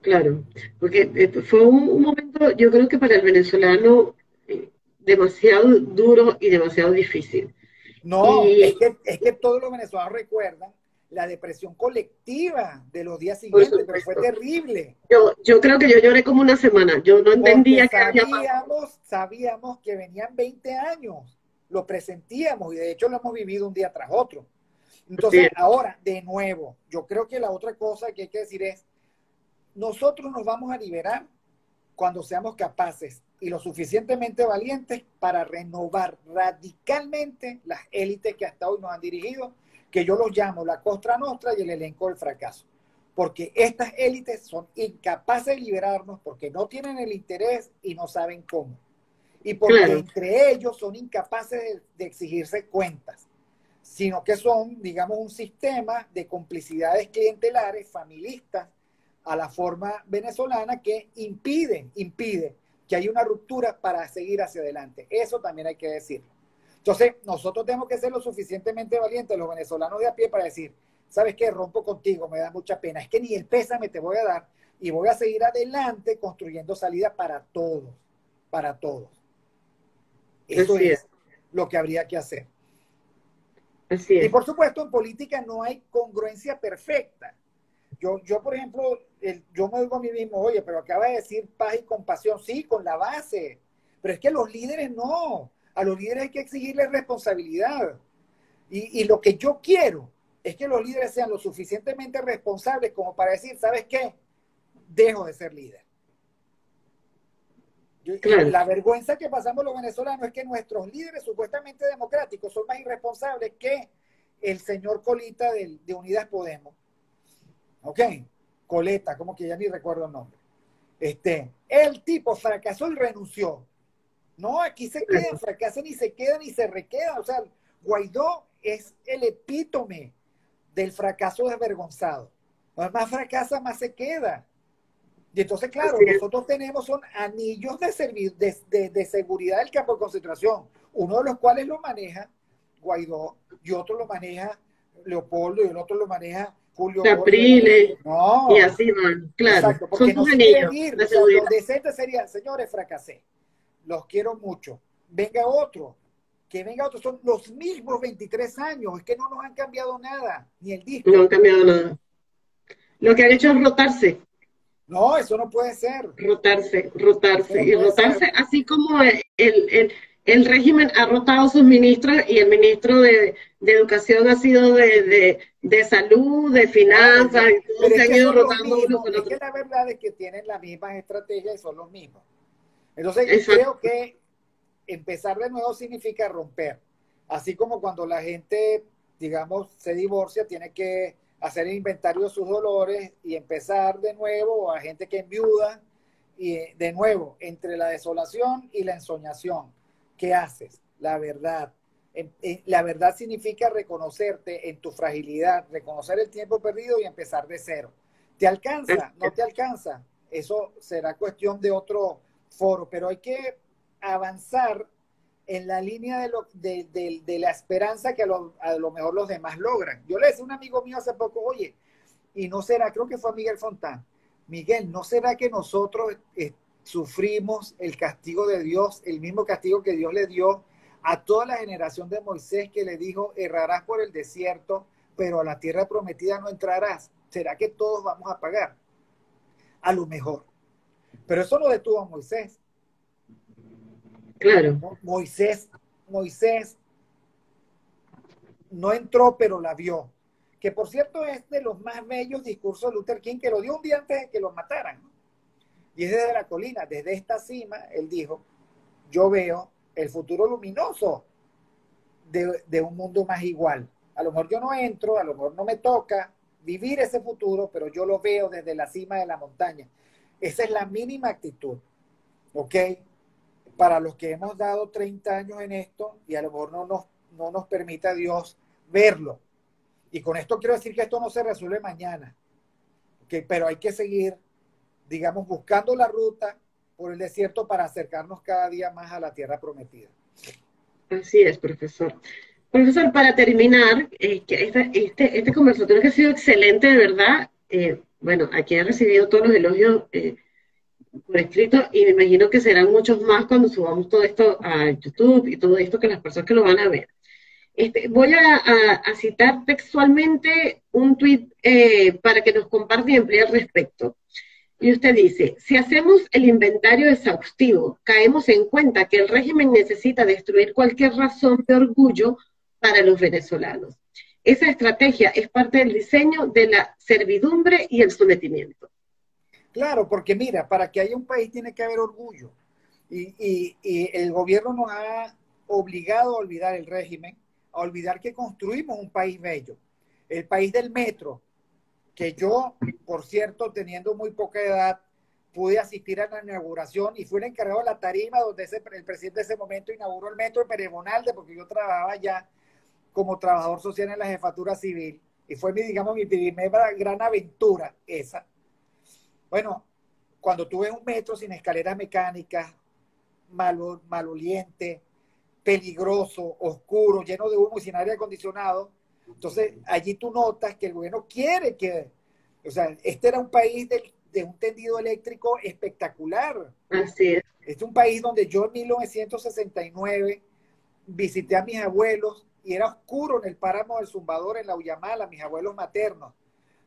Claro, porque eh, fue un, momento, yo creo que para el venezolano eh, demasiado duro y demasiado difícil. No, es, que, es que todos los venezolanos recuerdan la depresión colectiva de los días siguientes, pero fue terrible. Yo, yo creo que yo lloré como una semana, yo no entendía que sabíamos, sabíamos que venían 20 años, lo presentíamos y de hecho lo hemos vivido un día tras otro. Entonces, ahora, de nuevo, yo creo que la otra cosa que hay que decir es, nosotros nos vamos a liberar cuando seamos capaces y lo suficientemente valientes para renovar radicalmente las élites que hasta hoy nos han dirigido, que yo los llamo la Costra Nostra y el elenco del fracaso. Porque estas élites son incapaces de liberarnos porque no tienen el interés y no saben cómo. Y porque entre ellos son incapaces de, de exigirse cuentas, sino que son, digamos, un sistema de complicidades clientelares, familistas, a la forma venezolana que impide, impide que haya una ruptura para seguir hacia adelante. Eso también hay que decirlo. Entonces, nosotros tenemos que ser lo suficientemente valientes, los venezolanos de a pie, para decir, ¿sabes qué? Rompo contigo, me da mucha pena. Es que ni el pésame te voy a dar y voy a seguir adelante construyendo salida para todos, para todos. Eso es. lo que habría que hacer. Y por supuesto, en política no hay congruencia perfecta. Yo, yo por ejemplo, yo me digo a mí mismo, oye, pero acaba de decir paz y compasión, sí, con la base, pero es que los líderes no, a los líderes hay que exigirles responsabilidad. Y, y lo que yo quiero es que los líderes sean lo suficientemente responsables como para decir, ¿sabes qué? Dejo de ser líder. La vergüenza que pasamos los venezolanos es que nuestros líderes supuestamente democráticos son más irresponsables que el señor Colita de, de Unidas Podemos. ¿Ok? Coleta, como que ya ni recuerdo el nombre. Este, el tipo fracasó y renunció. No, aquí se quedan, fracasan y se quedan y se requedan. O sea, Guaidó es el epítome del fracaso desvergonzado. más fracasa, más se queda. Y entonces, claro, nosotros tenemos son anillos de, de, de, seguridad del campo de concentración, uno de los cuales lo maneja Guaidó y otro lo maneja Leopoldo y el otro lo maneja Julio Capriles, no, y así van, claro. Exacto, porque no quieren ir. lo decente sería, señores, fracasé. Los quiero mucho. Venga otro. Que venga otro. Son los mismos 23 años. Es que no nos han cambiado nada. Ni el disco. No han cambiado nada. Lo que han hecho es rotarse. No, eso no puede ser. Rotarse, rotarse. y rotarse así como el, el, el régimen ha rotado sus ministros y el ministro de, Educación ha sido de, salud, de finanzas, y todos se han ido rotando uno con otro. Es que la verdad es que tienen las mismas estrategias y son los mismos. Entonces, creo que empezar de nuevo significa romper. Así como cuando la gente, digamos, se divorcia, tiene que hacer el inventario de sus dolores y empezar de nuevo, o a gente que enviuda, y de nuevo, entre la desolación y la ensoñación ¿qué haces? La verdad. La verdad significa reconocerte en tu fragilidad, reconocer el tiempo perdido y empezar de cero. ¿Te alcanza? ¿No te alcanza? Eso será cuestión de otro foro, pero hay que avanzar en la línea de, la esperanza que a lo, a lo, mejor los demás logran. Yo le decía a un amigo mío hace poco, oye, y no será, creo que fue Miguel Fontán, Miguel, ¿no será que nosotros eh, sufrimos el castigo de Dios, el mismo castigo que Dios le dio a toda la generación de Moisés que le dijo, errarás por el desierto, pero a la tierra prometida no entrarás? ¿Será que todos vamos a pagar? A lo mejor. Pero eso no detuvo a Moisés. Claro. Moisés, Moisés no entró, pero la vio. Que por cierto es de los más bellos discursos de Luther King, que lo dio un día antes de que lo mataran. Y es desde la colina, desde esta cima, él dijo, yo veo el futuro luminoso de, de un mundo más igual. A lo mejor yo no entro, a lo mejor no me toca vivir ese futuro, pero yo lo veo desde la cima de la montaña. Esa es la mínima actitud. ¿Ok? para los que hemos dado 30 años en esto y a lo mejor no nos, no nos permita Dios verlo. Y con esto quiero decir que esto no se resuelve mañana, que, pero hay que seguir, digamos, buscando la ruta por el desierto para acercarnos cada día más a la tierra prometida. Así es, profesor. Profesor, para terminar, eh, este, este, este, conversatorio que ha sido excelente, de verdad. Eh, bueno, aquí he recibido todos los elogios eh, por escrito y me imagino que serán muchos más cuando subamos todo esto a YouTube y todo esto que las personas que lo van a ver. Este, voy a, citar textualmente un tuit eh, para que nos comparte y amplíe al respecto. Y usted dice, si hacemos el inventario exhaustivo, caemos en cuenta que el régimen necesita destruir cualquier razón de orgullo para los venezolanos. Esa estrategia es parte del diseño de la servidumbre y el sometimiento. Claro, porque mira, para que haya un país tiene que haber orgullo. Y, el gobierno nos ha obligado a olvidar el régimen, a olvidar que construimos un país bello. El país del metro, que yo, por cierto, teniendo muy poca edad, pude asistir a la inauguración y fui el encargado de la tarima donde el presidente de ese momento inauguró el metro de Peremonalde, porque yo trabajaba ya como trabajador social en la jefatura civil. Y fue, mi, digamos, mi primera gran aventura esa. Bueno, cuando tú ves un metro sin escaleras mecánicas, mal, maloliente, peligroso, oscuro, lleno de humo y sin aire acondicionado, entonces allí tú notas que el gobierno quiere que, o sea, este era un país de, de un tendido eléctrico espectacular. Así es. Este es un país donde yo en 1969 visité a mis abuelos y era oscuro en el páramo del Zumbador, en la Uyamala, mis abuelos maternos.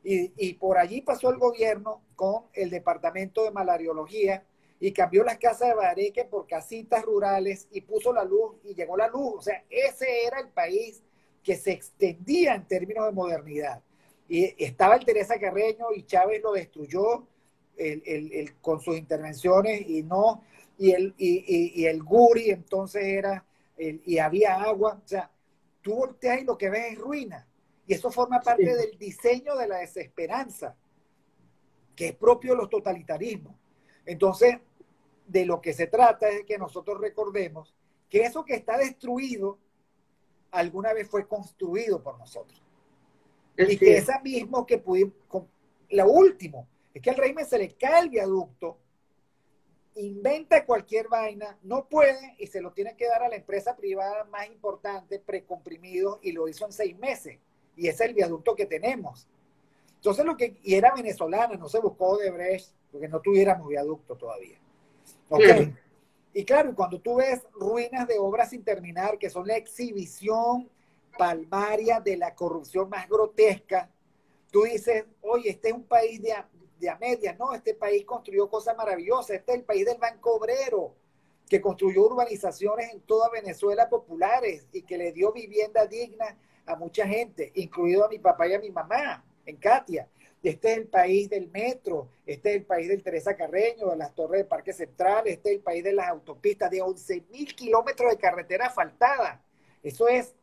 Y, por allí pasó el gobierno con el departamento de malariología y cambió las casas de Bareque por casitas rurales y puso la luz y llegó la luz. O sea, ese era el país que se extendía en términos de modernidad. Y estaba el Teresa Carreño y Chávez lo destruyó con sus intervenciones y no, y el, y, el Guri entonces era, y había agua. O sea, tú volteas y lo que ves es ruina. Y eso forma parte del diseño de la desesperanza, que es propio de los totalitarismos. Entonces, de lo que se trata es que nosotros recordemos que eso que está destruido alguna vez fue construido por nosotros. Y que esa mismo que pudimos, lo último, es que al régimen se le cae el viaducto, inventa cualquier vaina, no puede y se lo tiene que dar a la empresa privada más importante, precomprimido, y lo hizo en seis meses y ese es el viaducto que tenemos. Entonces lo que, y era venezolana, no se buscó de Brecht, porque no tuviéramos viaducto todavía. Okay. Y claro, cuando tú ves ruinas de obras sin terminar, que son la exhibición palmaria de la corrupción más grotesca, tú dices, oye, este es un país de de a medias, no, este país construyó cosas maravillosas, este es el país del Banco Obrero, que construyó urbanizaciones en toda Venezuela populares y que le dio vivienda digna a mucha gente, incluido a mi papá y a mi mamá, en Katia. Este es el país del metro, este es el país del Teresa Carreño, de las torres de Parque Central, este es el país de las autopistas, de 11 mil kilómetros de carretera asfaltada. Eso es,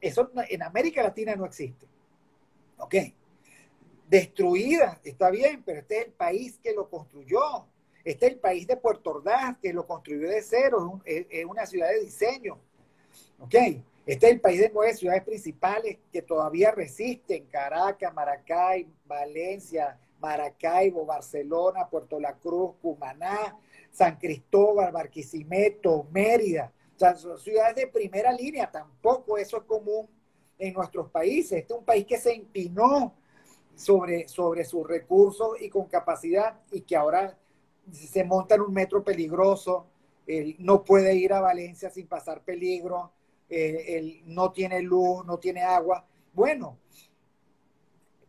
eso en América Latina no existe. ¿Ok? Destruida, está bien, pero este es el país que lo construyó. Este es el país de Puerto Ordaz, que lo construyó de cero, es, una ciudad de diseño. ¿Ok? Este es el país de nueve ciudades principales que todavía resisten, Caracas, Maracay, Valencia, Maracaibo, Barcelona, Puerto La Cruz, Cumaná, San Cristóbal, Barquisimeto, Mérida. O sea, son ciudades de primera línea, tampoco eso es común en nuestros países. Este es un país que se empinó sobre, sobre sus recursos y con capacidad y que ahora se monta en un metro peligroso, no puede ir a Valencia sin pasar peligro, él no tiene luz, no tiene agua. Bueno,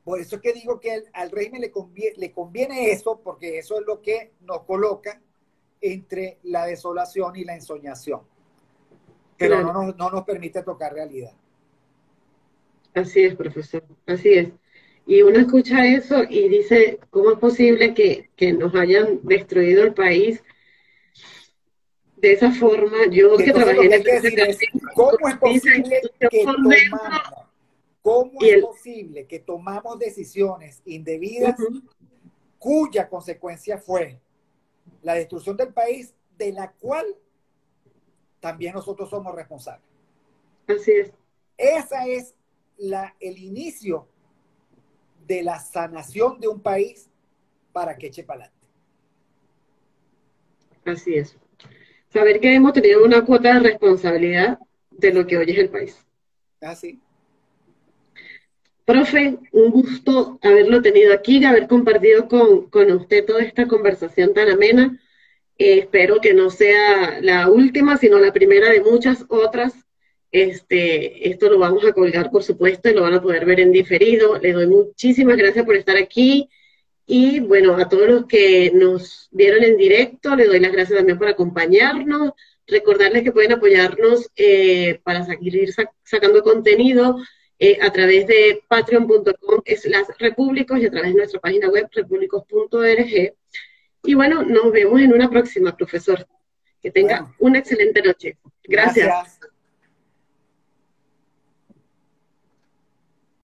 por eso es que digo que al régimen le conviene, le conviene eso, porque eso es lo que nos coloca entre la desolación y la ensoñación. Pero no, nos, no nos permite tocar realidad. Así es, profesor, así es. Y uno escucha eso y dice, ¿cómo es posible que, nos hayan destruido el país de esa forma? Yo que trabajé en el ¿Cómo es posible que tomamos, ¿cómo es posible que tomamos decisiones indebidas cuya consecuencia fue la destrucción del país de la cual también nosotros somos responsables? Así es. Esa es la, el inicio de la sanación de un país para que eche para adelante. Así es. Saber que hemos tenido una cuota de responsabilidad de lo que hoy es el país. Así. Ah, Profe, un gusto haberlo tenido aquí, haber compartido con, con usted toda esta conversación tan amena. Eh, espero que no sea la última, sino la primera de muchas otras este, esto lo vamos a colgar, por supuesto, y lo van a poder ver en diferido. Le doy muchísimas gracias por estar aquí. Y bueno, a todos los que nos vieron en directo, le doy las gracias también por acompañarnos. Recordarles que pueden apoyarnos eh, para seguir sacando contenido eh, a través de patreon.com las repúblicos y a través de nuestra página web repúblicos.org. Y bueno, nos vemos en una próxima, profesor. Que tenga una excelente noche. gracias.